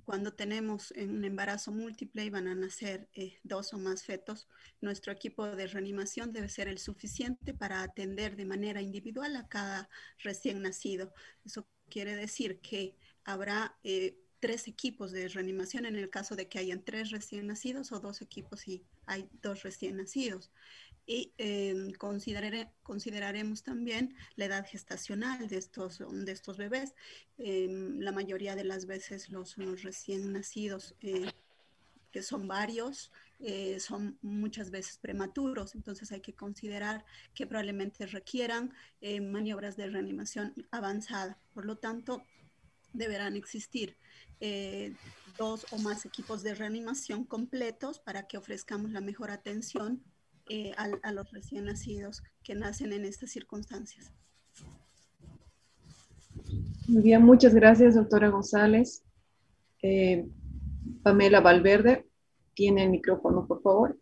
Cuando tenemos un embarazo múltiple y van a nacer eh, dos o más fetos, nuestro equipo de reanimación debe ser el suficiente para atender de manera individual a cada recién nacido. Eso quiere decir que habrá eh, tres equipos de reanimación en el caso de que hayan tres recién nacidos o dos equipos si hay dos recién nacidos. Y eh, consideraremos también la edad gestacional de estos, de estos bebés. Em, la mayoría de las veces los, recién nacidos, eh, que son varios, eh, son muchas veces prematuros, entonces hay que considerar que probablemente requieran maniobras de reanimación avanzada. Por lo tanto, deberán existir eh, dos o más equipos de reanimación completos para que ofrezcamos la mejor atención eh, a, los recién nacidos que nacen en estas circunstancias. Muy bien, muchas gracias, doctora González. Eh, Pamela Valverde, tiene el micrófono, por favor.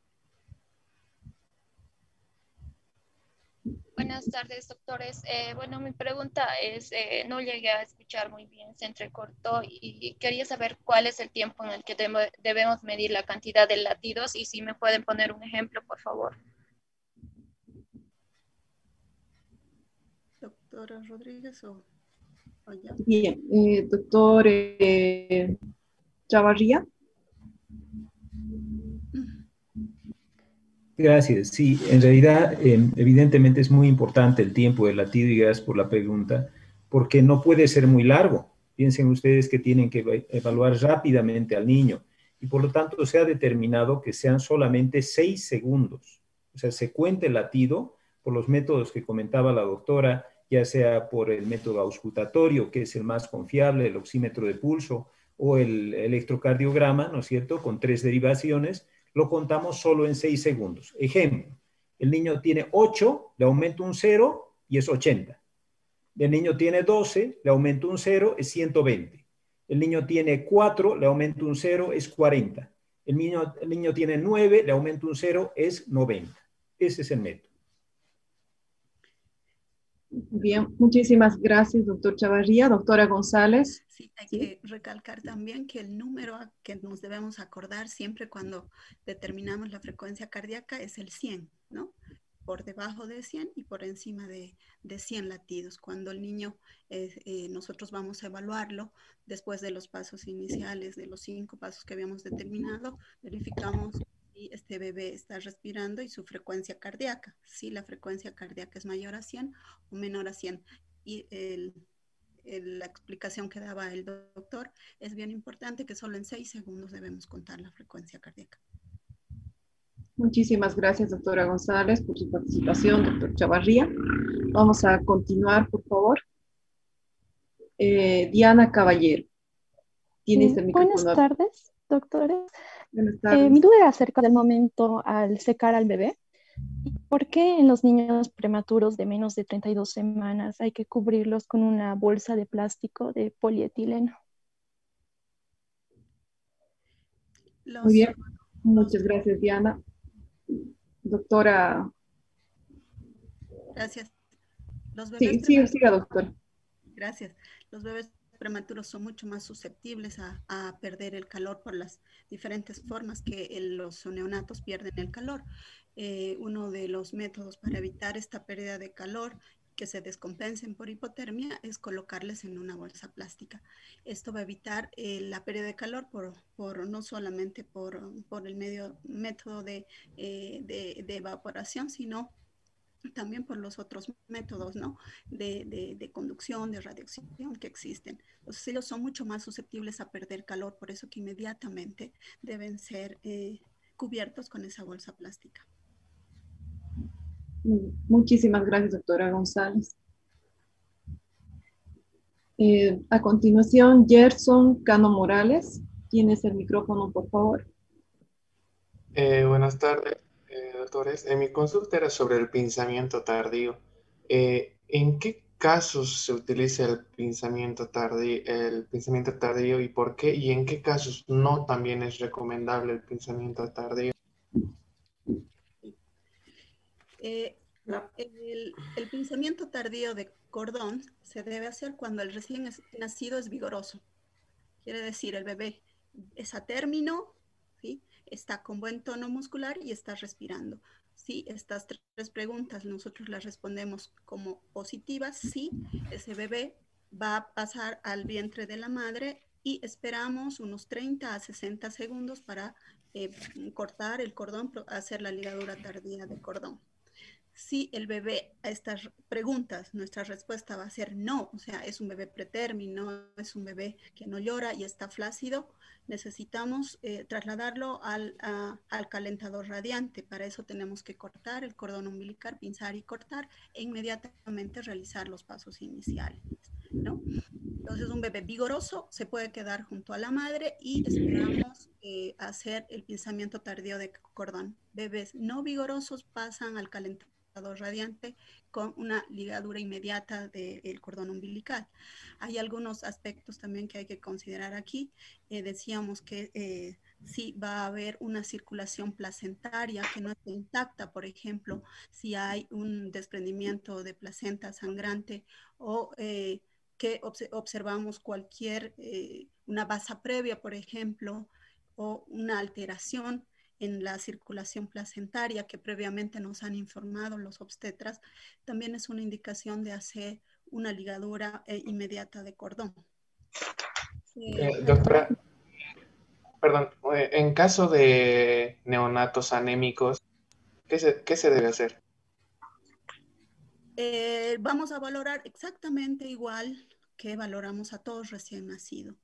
Buenas tardes, doctores. Eh, bueno, mi pregunta es, eh, no llegué a escuchar muy bien, se entrecortó y quería saber cuál es el tiempo en el que debemos medir la cantidad de latidos y si me pueden poner un ejemplo, por favor. Doctora Rodríguez o, Bien, eh, doctor Chavarría. Gracias. Sí, en realidad, em, evidentemente es muy importante el tiempo del latido y gracias por la pregunta, porque no puede ser muy largo. Piensen ustedes que tienen que evaluar rápidamente al niño y por lo tanto se ha determinado que sean solamente seis segundos. O sea, se cuenta el latido por los métodos que comentaba la doctora, ya sea por el método auscultatorio, que es el más confiable, el oxímetro de pulso, o el electrocardiograma, ¿no es cierto?, con tres derivaciones, lo contamos solo en 6 segundos. Ejemplo, el niño tiene 8, le aumento un 0 y es 80. El niño tiene 12, le aumento un 0, es 120. El niño tiene 4, le aumento un 0, es 40. El niño, el niño tiene 9, le aumento un 0, es 90. Ese es el método. Bien, muchísimas gracias, doctor Chavarría. Doctora González. Sí, hay que recalcar también que el número que nos debemos acordar siempre cuando determinamos la frecuencia cardíaca es el 100, ¿no? Por debajo de 100 y por encima de, de 100 latidos. Cuando el niño, eh, nosotros vamos a evaluarlo después de los pasos iniciales, de los cinco pasos que habíamos determinado, verificamos este bebé está respirando y su frecuencia cardíaca. Si la frecuencia cardíaca es mayor a 100 o menor a 100. Y la explicación que daba el doctor es bien importante que solo en 6 segundos debemos contar la frecuencia cardíaca. Muchísimas gracias, doctora González, por su participación, doctor Chavarría. Vamos a continuar, por favor. Eh, Diana Caballero. Tienes el micrófono. Buenas tardes, doctores. Eh, mi duda era acerca del momento al secar al bebé. ¿Por qué en los niños prematuros de menos de 32 semanas hay que cubrirlos con una bolsa de plástico de polietileno? Muy bien, muchas gracias Diana. Doctora. Gracias. Los bebés sí, sí, siga doctora. Gracias. Los bebés prematuros son mucho más susceptibles a, perder el calor por las diferentes formas que los neonatos pierden el calor. Eh, uno de los métodos para evitar esta pérdida de calor que se descompensen por hipotermia es colocarles en una bolsa plástica. Esto va a evitar eh, la pérdida de calor por, por no solamente por, por, el medio, método de, eh, de, de evaporación, sino también por los otros métodos ¿no? de, de, conducción, de radiación que existen. Entonces ellos son mucho más susceptibles a perder calor, por eso que inmediatamente deben ser eh, cubiertos con esa bolsa plástica. Muchísimas gracias, doctora González. Eh, a continuación, Gerson Cano Morales. Tienes el micrófono, por favor. Eh, buenas tardes. En eh, mi consulta era sobre el pensamiento tardío. Eh, ¿En qué casos se utiliza el pensamiento tardío, el pensamiento tardío y por qué? ¿Y en qué casos no también es recomendable el pensamiento tardío? Eh, el, el, pensamiento tardío de cordón se debe hacer cuando el recién nacido es vigoroso. Quiere decir, el bebé es a término. Está con buen tono muscular y está respirando. Si estas tres preguntas nosotros las respondemos como positivas, sí, ese bebé va a pasar al vientre de la madre y esperamos unos 30 a 60 segundos para eh, cortar el cordón, hacer la ligadura tardía de cordón si el bebé a estas preguntas, nuestra respuesta va a ser no, o sea, es un bebé pretérmino, es un bebé que no llora y está flácido, necesitamos eh, trasladarlo al, al, calentador radiante. Para eso tenemos que cortar el cordón umbilical, pinzar y cortar e inmediatamente realizar los pasos iniciales. ¿no? Entonces, un bebé vigoroso se puede quedar junto a la madre y esperamos eh, hacer el pinzamiento tardío de cordón. Bebés no vigorosos pasan al calentador radiante con una ligadura inmediata del cordón umbilical. Hay algunos aspectos también que hay que considerar aquí. Eh, decíamos que eh, si va a haber una circulación placentaria que no esté intacta, por ejemplo, si hay un desprendimiento de placenta sangrante o eh, que observamos cualquier, una basa previa, por ejemplo, o una alteración en la circulación placentaria que previamente nos han informado los obstetras, también es una indicación de hacer una ligadura eh, inmediata de cordón. Eh, doctora, perdón, eh, en caso de neonatos anémicos, ¿qué se, qué se debe hacer? vamos a valorar exactamente igual que valoramos a todos recién nacidos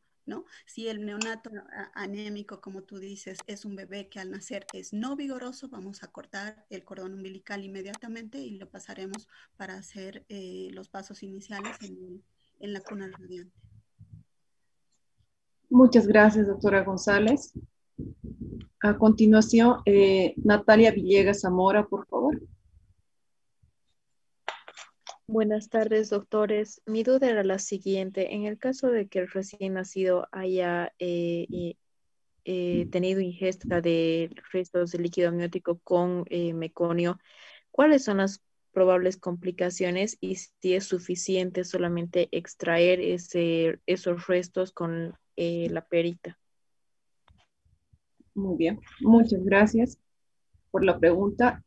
Si el neonato anémico, como tú dices, es un bebé que al nacer es no vigoroso, vamos a cortar el cordón umbilical inmediatamente y lo pasaremos para hacer eh, los pasos iniciales en, la cuna radiante. Muchas gracias, doctora González. A continuación, eh, Natalia Villegas Zamora, por favor. Buenas tardes, doctores. Mi duda era la siguiente. En el caso de que el recién nacido haya eh, eh, tenido ingesta de restos de líquido amniótico con eh, meconio, ¿cuáles son las probables complicaciones y si es suficiente solamente extraer ese, esos restos con la perita? Muy bien, muchas gracias por la pregunta.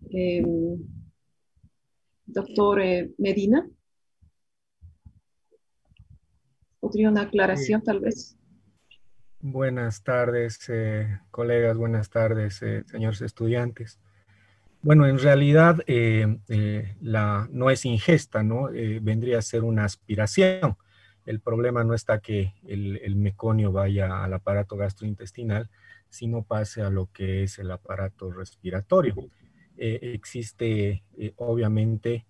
Doctor eh, Medina. ¿Podría una aclaración tal vez? Buenas tardes, eh, colegas, buenas tardes, eh, señores estudiantes. Bueno, en realidad la, no es ingesta, ¿no? vendría a ser una aspiración. El problema no está que el, el, meconio vaya al aparato gastrointestinal, sino pase a lo que es el aparato respiratorio. Eh, existe eh, obviamente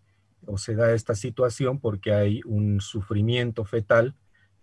o se da esta situación porque hay un sufrimiento fetal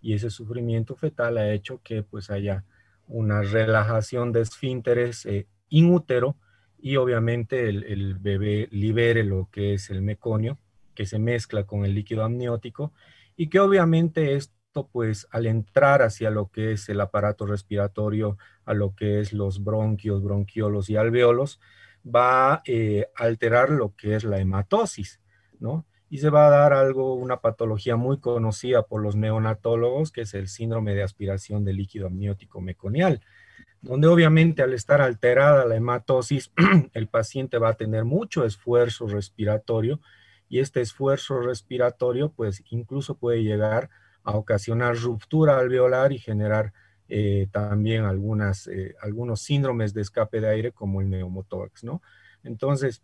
y ese sufrimiento fetal ha hecho que pues haya una relajación de esfínteres eh, inútero y obviamente el, el, bebé libere lo que es el meconio que se mezcla con el líquido amniótico y que obviamente esto pues al entrar hacia lo que es el aparato respiratorio, a lo que es los bronquios, bronquiolos y alveolos, va eh, a alterar lo que es la hematosis, ¿no? Y se va a dar algo, una patología muy conocida por los neonatólogos, que es el síndrome de aspiración de líquido amniótico meconial, donde obviamente al estar alterada la hematosis, el paciente va a tener mucho esfuerzo respiratorio y este esfuerzo respiratorio pues incluso puede llegar a ocasionar ruptura alveolar y generar eh, también algunas, eh, algunos síndromes de escape de aire como el neumotórax, ¿no? Entonces,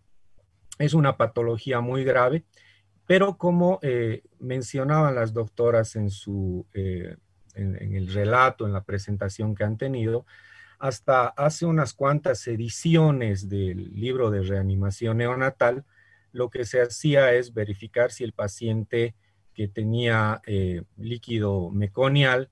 es una patología muy grave, pero como eh, mencionaban las doctoras en, su, en, en el relato, en la presentación que han tenido, hasta hace unas cuantas ediciones del libro de reanimación neonatal, lo que se hacía es verificar si el paciente que tenía líquido meconial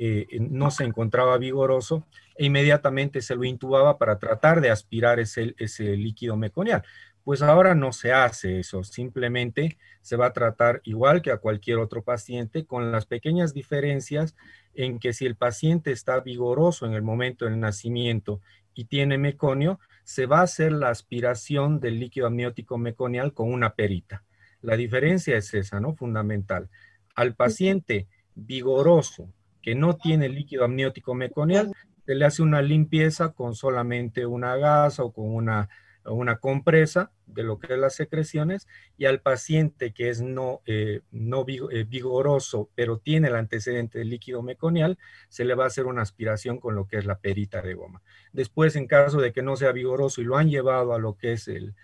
eh, no se encontraba vigoroso e inmediatamente se lo intubaba para tratar de aspirar ese, ese líquido meconial. Pues ahora no se hace eso, simplemente se va a tratar igual que a cualquier otro paciente con las pequeñas diferencias en que si el paciente está vigoroso en el momento del nacimiento y tiene meconio, se va a hacer la aspiración del líquido amniótico meconial con una perita. La diferencia es esa, ¿no? Fundamental. Al paciente vigoroso no tiene líquido amniótico meconial, se le hace una limpieza con solamente una gasa o con una, una compresa de lo que es las secreciones y al paciente que es no, eh, no eh, vigoroso pero tiene el antecedente de líquido meconial, se le va a hacer una aspiración con lo que es la perita de goma. Después, en caso de que no sea vigoroso y lo han llevado a lo que es el,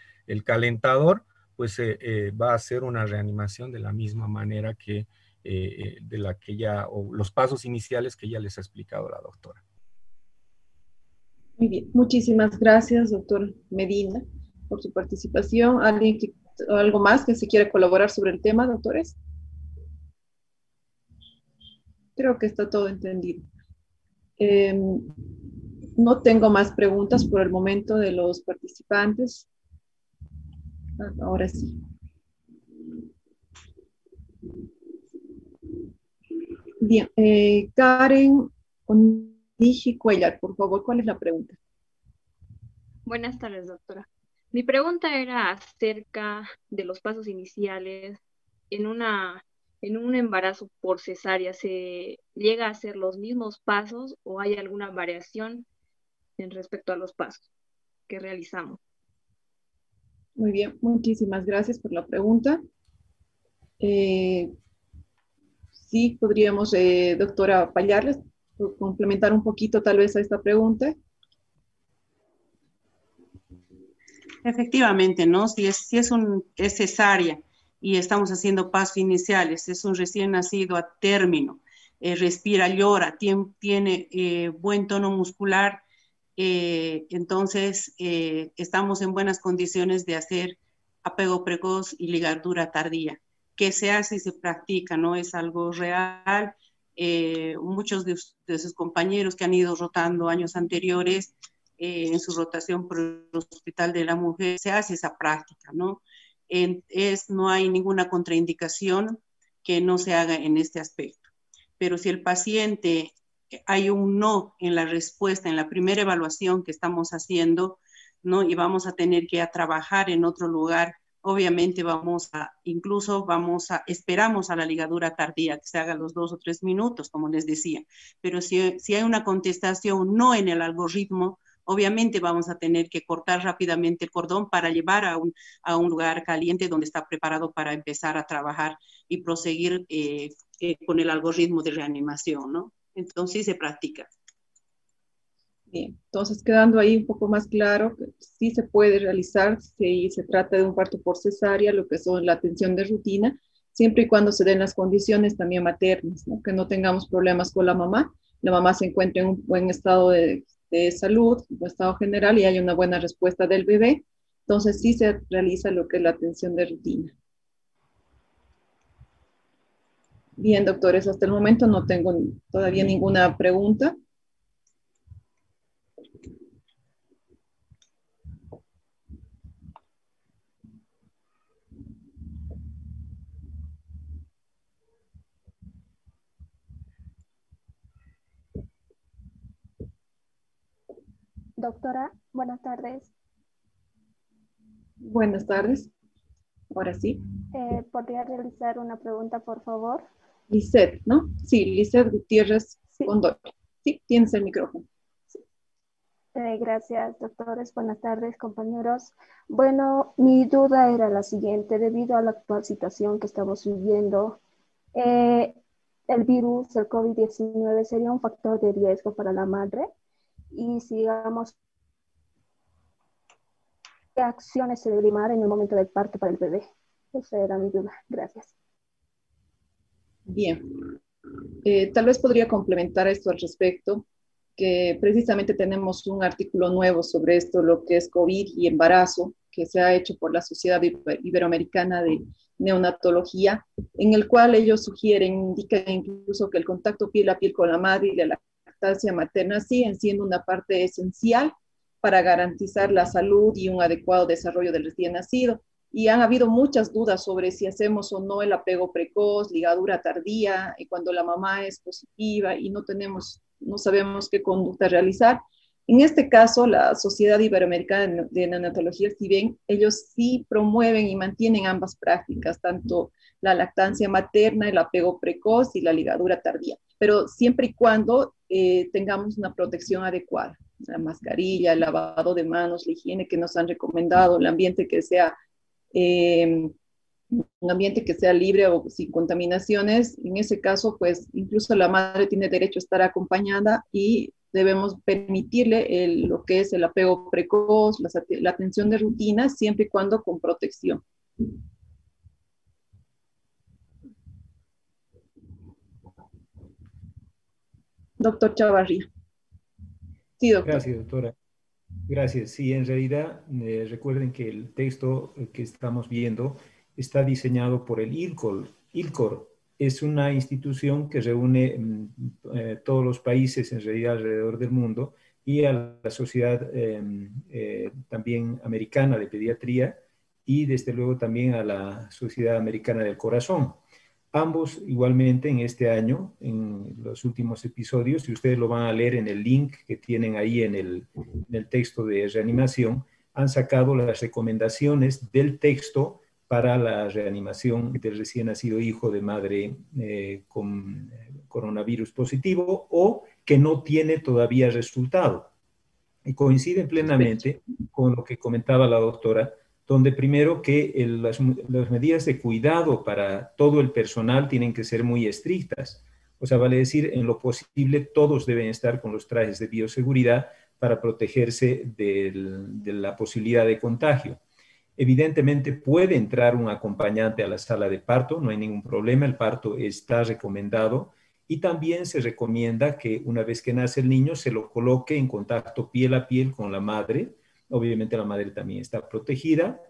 calentador, pues se eh, va a hacer una reanimación de la misma manera que eh, de la que ya, o los pasos iniciales que ya les ha explicado la doctora. Muy bien, muchísimas gracias, doctor Medina, por su participación. ¿Alguien algo más que se quiere colaborar sobre el tema, doctores? Creo que está todo entendido. Em, no tengo más preguntas por el momento de los participantes. Ahora sí. Bien, eh, Karen Onishi Cuellar, por favor, ¿cuál es la pregunta? Buenas tardes, doctora. Mi pregunta era acerca de los pasos iniciales en una en un embarazo por cesárea se llega a hacer los mismos pasos o hay alguna variación en respecto a los pasos que realizamos. Muy bien, muchísimas gracias por la pregunta. Eh, sí podríamos, eh, doctora Payarles, complementar un poquito tal vez a esta pregunta. Efectivamente, ¿no? Si es, es, un, es cesárea y estamos haciendo pasos iniciales, es un recién nacido a término, eh, respira, llora, tiene, tiene eh, buen tono muscular, entonces estamos en buenas condiciones de hacer apego precoz y ligadura tardía que se hace y se practica, no es algo real. Eh, muchos de, sus compañeros que han ido rotando años anteriores eh, en su rotación por el Hospital de la Mujer, se hace esa práctica, ¿no? es, no hay ninguna contraindicación que no se haga en este aspecto. Pero si el paciente hay un no en la respuesta, en la primera evaluación que estamos haciendo, ¿no? Y vamos a tener que a trabajar en otro lugar obviamente vamos a, incluso vamos a, esperamos a la ligadura tardía, que se haga los dos o tres minutos, como les decía. Pero si, si hay una contestación no en el algoritmo, obviamente vamos a tener que cortar rápidamente el cordón para llevar a un, a un lugar caliente donde está preparado para empezar a trabajar y proseguir eh, eh, con el algoritmo de reanimación, ¿no? Entonces se practica. Bien, entonces quedando ahí un poco más claro, sí se puede realizar si se trata de un parto por cesárea, lo que son la atención de rutina, siempre y cuando se den las condiciones también maternas, que no tengamos problemas con la mamá, la mamá se encuentre en un buen estado de, de salud, un estado general y hay una buena respuesta del bebé, entonces sí se realiza lo que es la atención de rutina. Bien, doctores, hasta el momento no tengo todavía ninguna pregunta. Doctora, buenas tardes. Buenas tardes. Ahora sí. Eh, ¿Podría realizar una pregunta, por favor? Lisette, ¿no? Sí, Lisette Gutiérrez sí. Sí, tienes el micrófono. Eh, gracias, doctores. Buenas tardes, compañeros. Bueno, mi duda era la siguiente. Debido a la actual situación que estamos viviendo, eh, el virus, el COVID-19, sería un factor de riesgo para la madre. Y si, digamos, ¿qué acciones se debe en el momento del parto para el bebé? Esa era mi duda. Gracias. Bien. Eh, tal vez podría complementar esto al respecto, que precisamente tenemos un artículo nuevo sobre esto, lo que es COVID y embarazo, que se ha hecho por la Sociedad Iberoamericana de Neonatología, en el cual ellos sugieren, indican incluso que el contacto piel a piel con la madre y la lactancia materna siguen siendo una parte esencial para garantizar la salud y un adecuado desarrollo del recién nacido y han habido muchas dudas sobre si hacemos o no el apego precoz, ligadura tardía, y cuando la mamá es positiva y no tenemos, no sabemos qué conducta realizar. En este caso, la Sociedad Iberoamericana de Neonatología, si bien ellos sí promueven y mantienen ambas prácticas, tanto la lactancia materna, el apego precoz y la ligadura tardía, pero siempre y cuando eh, tengamos una protección adecuada, la mascarilla, el lavado de manos, la higiene que nos han recomendado, el ambiente que sea eh, un ambiente que sea libre o sin contaminaciones. En ese caso, pues incluso la madre tiene derecho a estar acompañada y debemos permitirle lo que es el apego precoz, la, la atención de rutina, siempre y cuando con protección. Doctor Chavarría. Sí, doctor. Gracias, doctora. Gracias. Sí, en realidad eh, recuerden que el texto que estamos viendo está diseñado por el ILCOR. ILCOR es una institución que reúne mm, eh, todos los países en realidad alrededor del mundo y a la sociedad em, eh, también americana de pediatría y desde luego también a la sociedad americana del corazón. Ambos igualmente en este año, en los últimos episodios, y ustedes lo van a leer en el link que tienen ahí en el, texto de reanimación, han sacado las recomendaciones del texto para la reanimación del recién nacido hijo de madre eh, con eh, coronavirus positivo o que no tiene todavía resultado. Y coincide plenamente con lo que comentaba la doctora donde primero que las, medidas de cuidado para todo el personal tienen que ser muy estrictas. O sea, vale decir, en lo posible todos deben estar con los trajes de bioseguridad para protegerse de la posibilidad de contagio. Evidentemente puede entrar un acompañante a la sala de parto, no hay ningún problema, el parto está recomendado y también se recomienda que una vez que nace el niño se lo coloque en contacto piel a piel con la madre, Obviamente la madre también está protegida.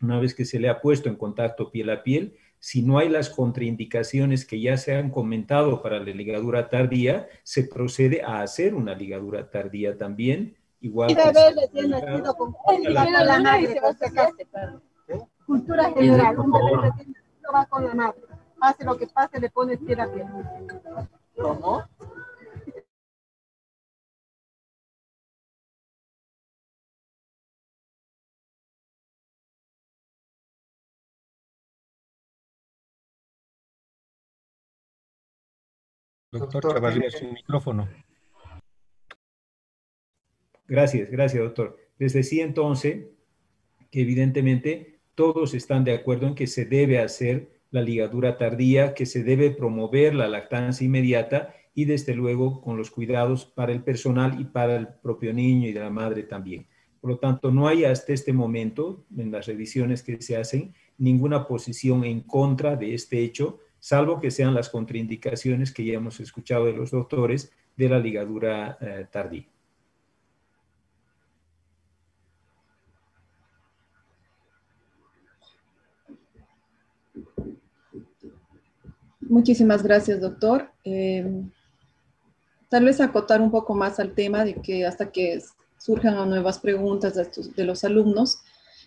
Una vez que se le ha puesto en contacto piel a piel, si no hay las contraindicaciones que ya se han comentado para la ligadura tardía, se procede a hacer una ligadura tardía también. Igual bebé nacido con la madre, Cultura general, un bebé recién nacido va con la madre. Pase lo que pase, le pones piel a piel. ¿Cómo? Doctor, Chavarría, su micrófono. Gracias, gracias, doctor. Les decía entonces que evidentemente todos están de acuerdo en que se debe hacer la ligadura tardía, que se debe promover la lactancia inmediata y desde luego con los cuidados para el personal y para el propio niño y de la madre también. Por lo tanto, no hay hasta este momento, en las revisiones que se hacen, ninguna posición en contra de este hecho, salvo que sean las contraindicaciones que ya hemos escuchado de los doctores de la ligadura eh, tardía. Muchísimas gracias, doctor. Eh, tal vez acotar un poco más al tema de que hasta que surjan nuevas preguntas de los alumnos,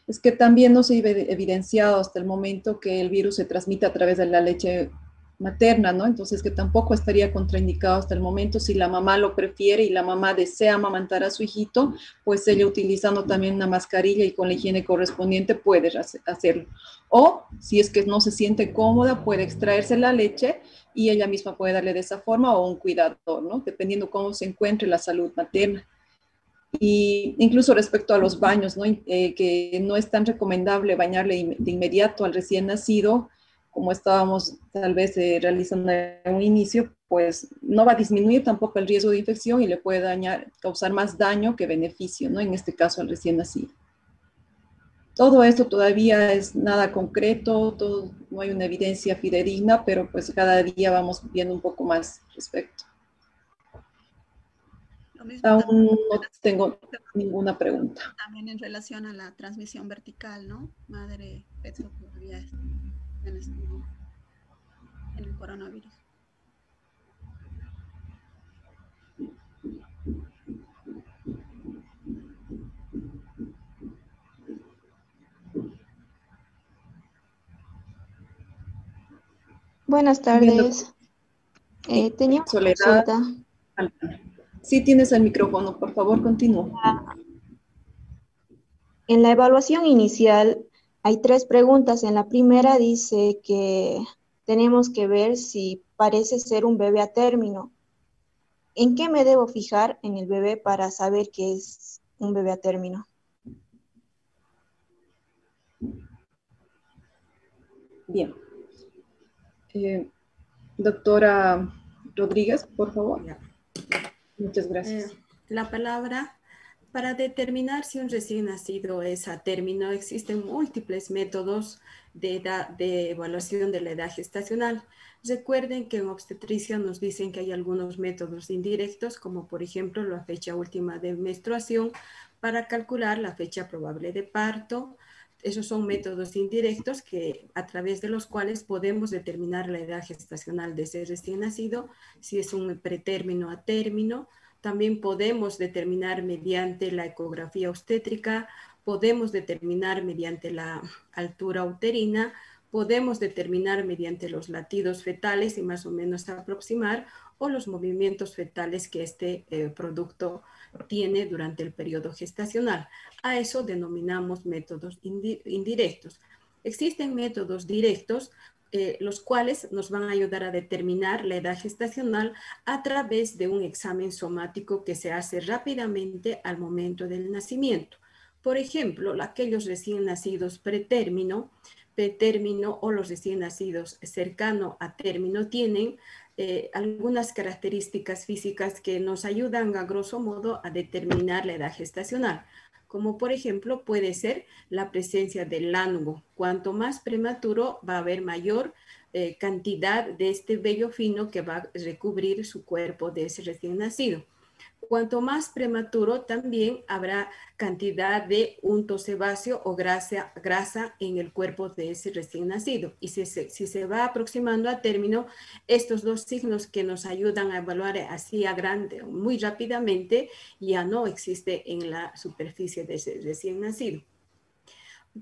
es que también no se ha evidenciado hasta el momento que el virus se transmite a través de la leche materna, ¿no? Entonces que tampoco estaría contraindicado hasta el momento si la mamá lo prefiere y la mamá desea amamantar a su hijito, pues ella utilizando también una mascarilla y con la higiene correspondiente puede hacerlo. O si es que no se siente cómoda, puede extraerse la leche y ella misma puede darle de esa forma o un cuidador, ¿no? Dependiendo cómo se encuentre la salud materna. Y incluso respecto a los baños, ¿no? Eh, que no es tan recomendable bañarle de inmediato al recién nacido, como estábamos tal vez eh, realizando en un inicio, pues no va a disminuir tampoco el riesgo de infección y le puede dañar, causar más daño que beneficio, ¿no? En este caso al recién nacido. Todo esto todavía es nada concreto, todo, no hay una evidencia fidedigna, pero pues cada día vamos viendo un poco más respecto. Aún no tengo ninguna pregunta. También en relación a la transmisión vertical, ¿no? Madre, pecho, todavía en, el coronavirus. Buenas tardes. Eh, tenía Soledad. Sí, tienes el micrófono, por favor, continúa. En la evaluación inicial hay tres preguntas. En la primera dice que tenemos que ver si parece ser un bebé a término. ¿En qué me debo fijar en el bebé para saber que es un bebé a término? Bien. Eh, doctora Rodríguez, por favor. Muchas gracias. Eh, la palabra para determinar si un recién nacido es a término, existen múltiples métodos de, de evaluación de la edad gestacional. Recuerden que en obstetricia nos dicen que hay algunos métodos indirectos, como por ejemplo la fecha última de menstruación, para calcular la fecha probable de parto. Esos son métodos indirectos que, a través de los cuales podemos determinar la edad gestacional de ese recién nacido, si es un pretérmino a término, también podemos determinar mediante la ecografía obstétrica, podemos determinar mediante la altura uterina, podemos determinar mediante los latidos fetales y más o menos aproximar o los movimientos fetales que este eh, producto tiene durante el periodo gestacional. A eso denominamos métodos indirectos. Existen métodos directos eh, los cuales nos van a ayudar a determinar la edad gestacional a través de un examen somático que se hace rápidamente al momento del nacimiento. Por ejemplo, aquellos recién nacidos pretérmino, pretérmino o los recién nacidos cercano a término tienen eh, algunas características físicas que nos ayudan a grosso modo a determinar la edad gestacional como por ejemplo puede ser la presencia del lánugo. Cuanto más prematuro va a haber mayor eh, cantidad de este vello fino que va a recubrir su cuerpo de ese recién nacido. Cuanto más prematuro, también habrá cantidad de unto sebáceo o grasa, en el cuerpo de ese recién nacido. Y si se, si se va aproximando a término, estos dos signos que nos ayudan a evaluar así a grande, muy rápidamente, ya no existe en la superficie de ese recién nacido.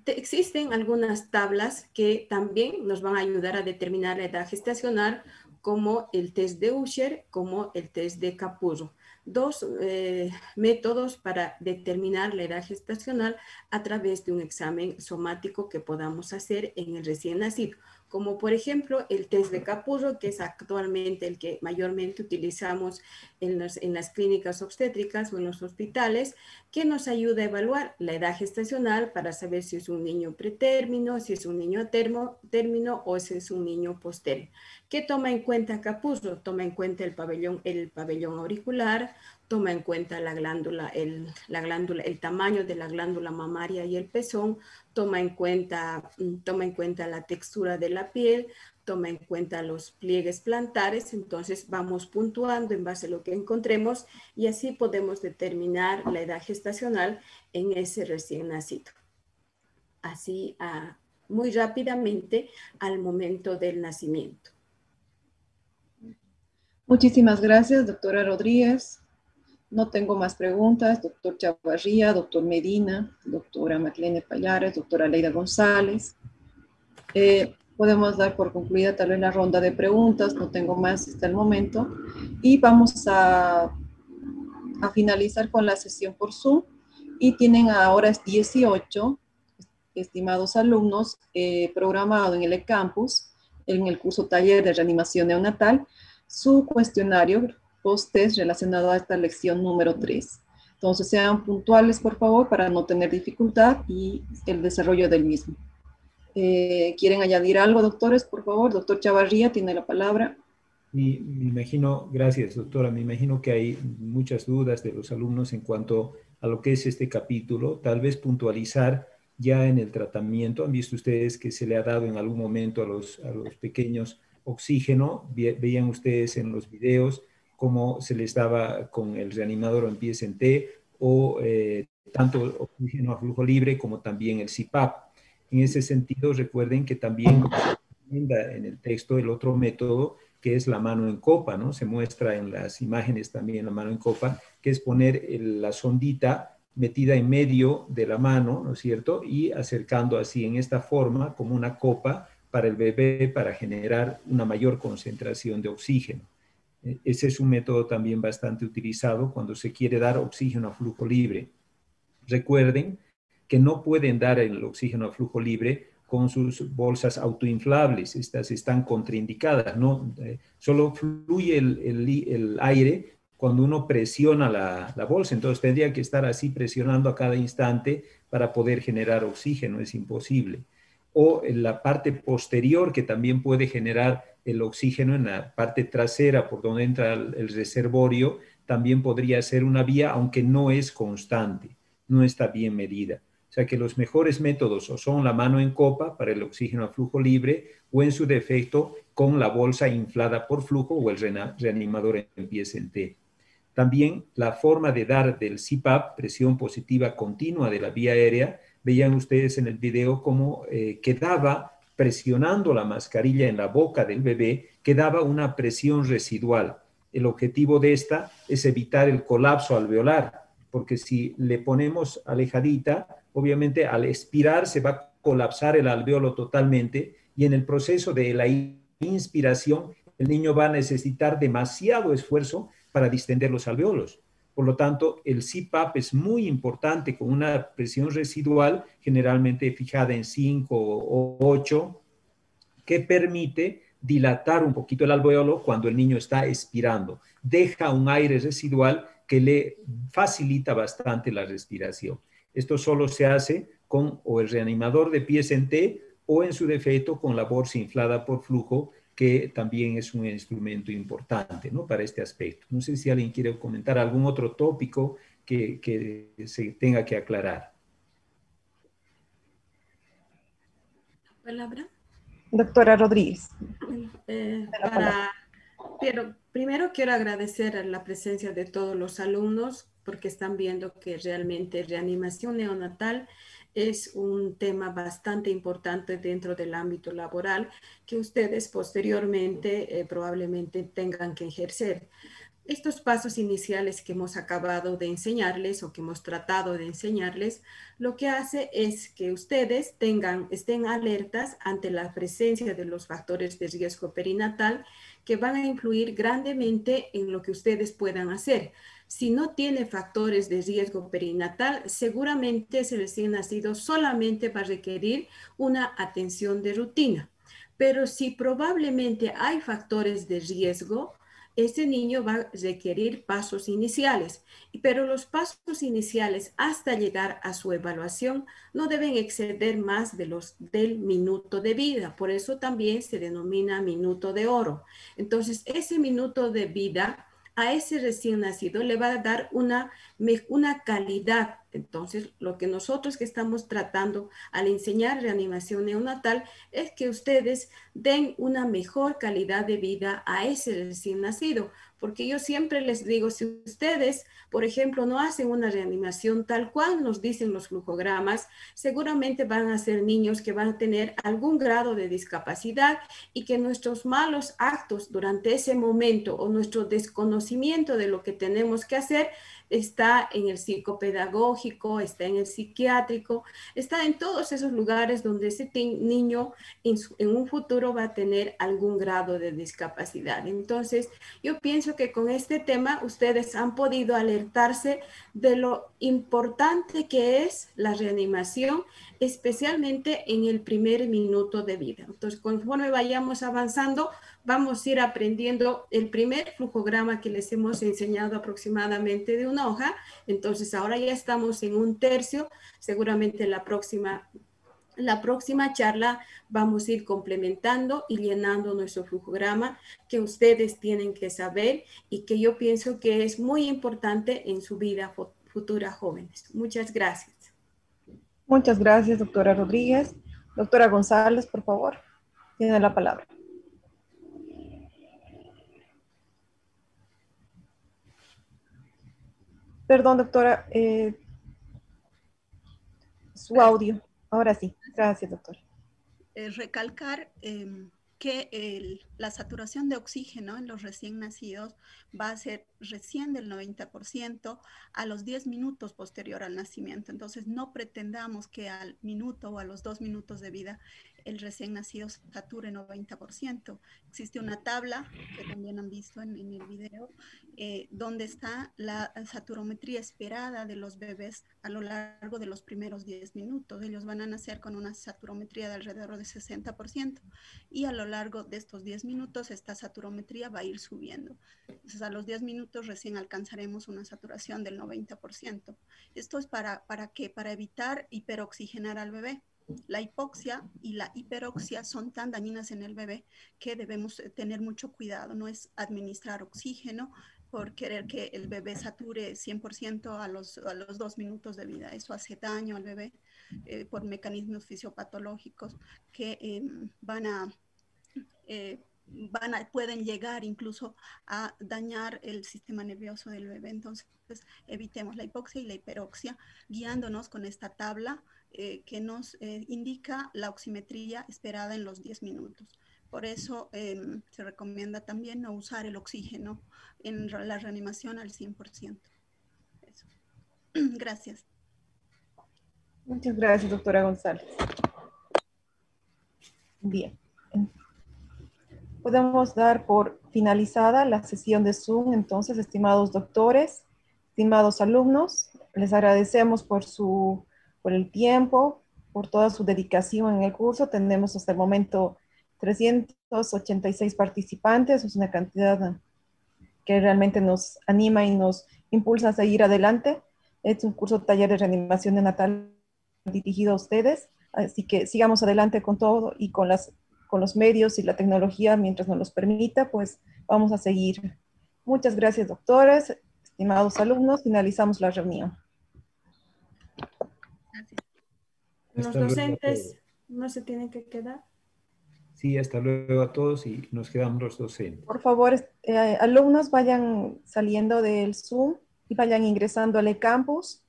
Existen algunas tablas que también nos van a ayudar a determinar la edad gestacional, como el test de Usher, como el test de Capurro dos eh, métodos para determinar la edad gestacional a través de un examen somático que podamos hacer en el recién nacido. Como por ejemplo el test de Capurro, que es actualmente el que mayormente utilizamos en, las clínicas obstétricas o en los hospitales, que nos ayuda a evaluar la edad gestacional para saber si es un niño pretérmino, si es un niño termo, término o si es un niño postérmino. ¿Qué toma en cuenta Capurro? Toma en cuenta el pabellón, el pabellón auricular, toma en cuenta la glándula, el, la glándula, el tamaño de la glándula mamaria y el pezón, toma en cuenta, mm, toma en cuenta la textura de la piel, toma en cuenta los pliegues plantares, entonces vamos puntuando en base a lo que encontremos y así podemos determinar la edad gestacional en ese recién nacido. Así, ah, muy rápidamente al momento del nacimiento. Muchísimas gracias, doctora Rodríguez. No tengo más preguntas. Doctor Chavarría, doctor Medina, doctora Maclene Payares, doctora Leida González. Eh, podemos dar por concluida tal vez la ronda de preguntas, no tengo más hasta el momento, y vamos a, a finalizar con la sesión por Zoom, y tienen ahora 18, estimados alumnos, eh, programado en el eCampus, en el curso taller de reanimación neonatal, su cuestionario post-test relacionado a esta lección número 3. Entonces sean puntuales, por favor, para no tener dificultad y el desarrollo del mismo. Eh, ¿Quieren añadir algo, doctores? Por favor, doctor Chavarría tiene la palabra. me imagino, gracias doctora, me imagino que hay muchas dudas de los alumnos en cuanto a lo que es este capítulo, tal vez puntualizar ya en el tratamiento. Han visto ustedes que se le ha dado en algún momento a los, a los pequeños oxígeno, veían ustedes en los videos cómo se les daba con el reanimador en pies en T o eh, tanto oxígeno a flujo libre como también el CPAP. En ese sentido, recuerden que también en el texto el otro método que es la mano en copa, ¿no? Se muestra en las imágenes también la mano en copa, que es poner la sondita metida en medio de la mano, ¿no es cierto? Y acercando así en esta forma como una copa para el bebé para generar una mayor concentración de oxígeno. E, ese es un método también bastante utilizado cuando se quiere dar oxígeno a flujo libre. Recuerden que no pueden dar el oxígeno a flujo libre con sus bolsas autoinflables, estas están contraindicadas, ¿no? Eh, solo fluye el, aire cuando uno presiona la, la, bolsa, entonces tendría que estar así presionando a cada instante para poder generar oxígeno, es imposible. O en la parte posterior que también puede generar el oxígeno en la parte trasera por donde entra el reservorio, también podría ser una vía, aunque no es constante, no está bien medida. Sea que los mejores métodos son la mano en copa para el oxígeno a flujo libre o en su defecto con la bolsa inflada por flujo o el reanimador en pies en T. También la forma de dar del CPAP, presión positiva continua de la vía aérea, veían ustedes en el video cómo eh, quedaba presionando la mascarilla en la boca del bebé, quedaba una presión residual. El objetivo de esta es evitar el colapso alveolar, porque si le ponemos alejadita, obviamente al expirar se va a colapsar el alveolo totalmente y en el proceso de la inspiración el niño va a necesitar demasiado esfuerzo para distender los alveolos. Por lo tanto, el CPAP es muy importante con una presión residual, generalmente fijada en 5 o 8, que permite dilatar un poquito el alveolo cuando el niño está expirando. Deja un aire residual que le facilita bastante la respiración. Esto solo se hace con o el reanimador de pies en T o en su defecto con la bolsa inflada por flujo, que también es un instrumento importante ¿no? para este aspecto. No sé si alguien quiere comentar algún otro tópico que, que se tenga que aclarar. ¿Palabra? Doctora Rodríguez. Eh, pero primero quiero agradecer la presencia de todos los alumnos porque están viendo que realmente reanimación neonatal es un tema bastante importante dentro del ámbito laboral que ustedes posteriormente eh, probablemente tengan que ejercer. Estos pasos iniciales que hemos acabado de enseñarles o que hemos tratado de enseñarles, lo que hace es que ustedes tengan, estén alertas ante la presencia de los factores de riesgo perinatal que van a influir grandemente en lo que ustedes puedan hacer. Si no tiene factores de riesgo perinatal, seguramente ese recién nacido solamente va a requerir una atención de rutina. Pero si probablemente hay factores de riesgo, ese niño va a requerir pasos iniciales, pero los pasos iniciales hasta llegar a su evaluación no deben exceder más de los del minuto de vida. Por eso también se denomina minuto de oro. Entonces, ese minuto de vida a ese recién nacido le va a dar una, una calidad. Entonces, lo que nosotros que estamos tratando al enseñar reanimación neonatal es que ustedes den una mejor calidad de vida a ese recién nacido porque yo siempre les digo, si ustedes, por ejemplo, no hacen una reanimación tal cual nos dicen los flujogramas, seguramente van a ser niños que van a tener algún grado de discapacidad y que nuestros malos actos durante ese momento o nuestro desconocimiento de lo que tenemos que hacer está en el psicopedagógico, está en el psiquiátrico, está en todos esos lugares donde ese niño en, en, un futuro va a tener algún grado de discapacidad. Entonces, yo pienso que con este tema ustedes han podido alertarse de lo importante que es la reanimación, especialmente en el primer minuto de vida. Entonces, conforme vayamos avanzando, vamos a ir aprendiendo el primer flujograma que les hemos enseñado aproximadamente de una hoja. Entonces, ahora ya estamos en un tercio. Seguramente la próxima, la próxima charla vamos a ir complementando y llenando nuestro flujograma que ustedes tienen que saber y que yo pienso que es muy importante en su vida futura jóvenes. Muchas gracias. Muchas gracias, doctora Rodríguez. Doctora González, por favor, tiene la palabra. Perdón, doctora. Eh, su audio. Ahora sí. Gracias, doctora. Eh, recalcar em, que la saturación de oxígeno en los recién nacidos va a ser recién del 90% a los 10 minutos posterior al nacimiento. Entonces, no pretendamos que al minuto o a los dos minutos de vida el recién nacido sature 90%. Existe una tabla que también han visto en, el video, eh, donde está la saturometría esperada de los bebés a lo largo de los primeros 10 minutos. Ellos van a nacer con una saturometría de alrededor de 60% y a lo largo de estos 10 minutos esta saturometría va a ir subiendo. Entonces, a los 10 minutos recién alcanzaremos una saturación del 90%. Esto es para, para qué? Para evitar hiperoxigenar al bebé. La hipoxia y la hiperoxia son tan dañinas en el bebé que debemos tener mucho cuidado. No es administrar oxígeno por querer que el bebé sature 100% a los, a los dos minutos de vida. Eso hace daño al bebé eh, por mecanismos fisiopatológicos que em, van a... Eh, van a, pueden llegar incluso a dañar el sistema nervioso del bebé. Entonces, evitemos la hipoxia y la hiperoxia guiándonos con esta tabla eh, que nos eh, indica la oximetría esperada en los 10 minutos. Por eso em, se recomienda también no usar el oxígeno en la reanimación al 100%. Gracias. Muchas gracias, doctora González. Bien. Podemos dar por finalizada la sesión de Zoom, entonces, estimados doctores, estimados alumnos, les agradecemos por su por el tiempo, por toda su dedicación en el curso. Tenemos hasta el momento 386 participantes, es una cantidad que realmente nos anima y nos impulsa a seguir adelante. Es un curso taller de reanimación de natal dirigido a ustedes, así que sigamos adelante con todo y con, las, con los medios y la tecnología mientras nos los permita, pues vamos a seguir. Muchas gracias, doctores, estimados alumnos. Finalizamos la reunión. Los docentes no se tienen que quedar. Sí, hasta luego a todos y nos quedamos los docentes. Por favor, eh, alumnos vayan saliendo del Zoom y vayan ingresando al campus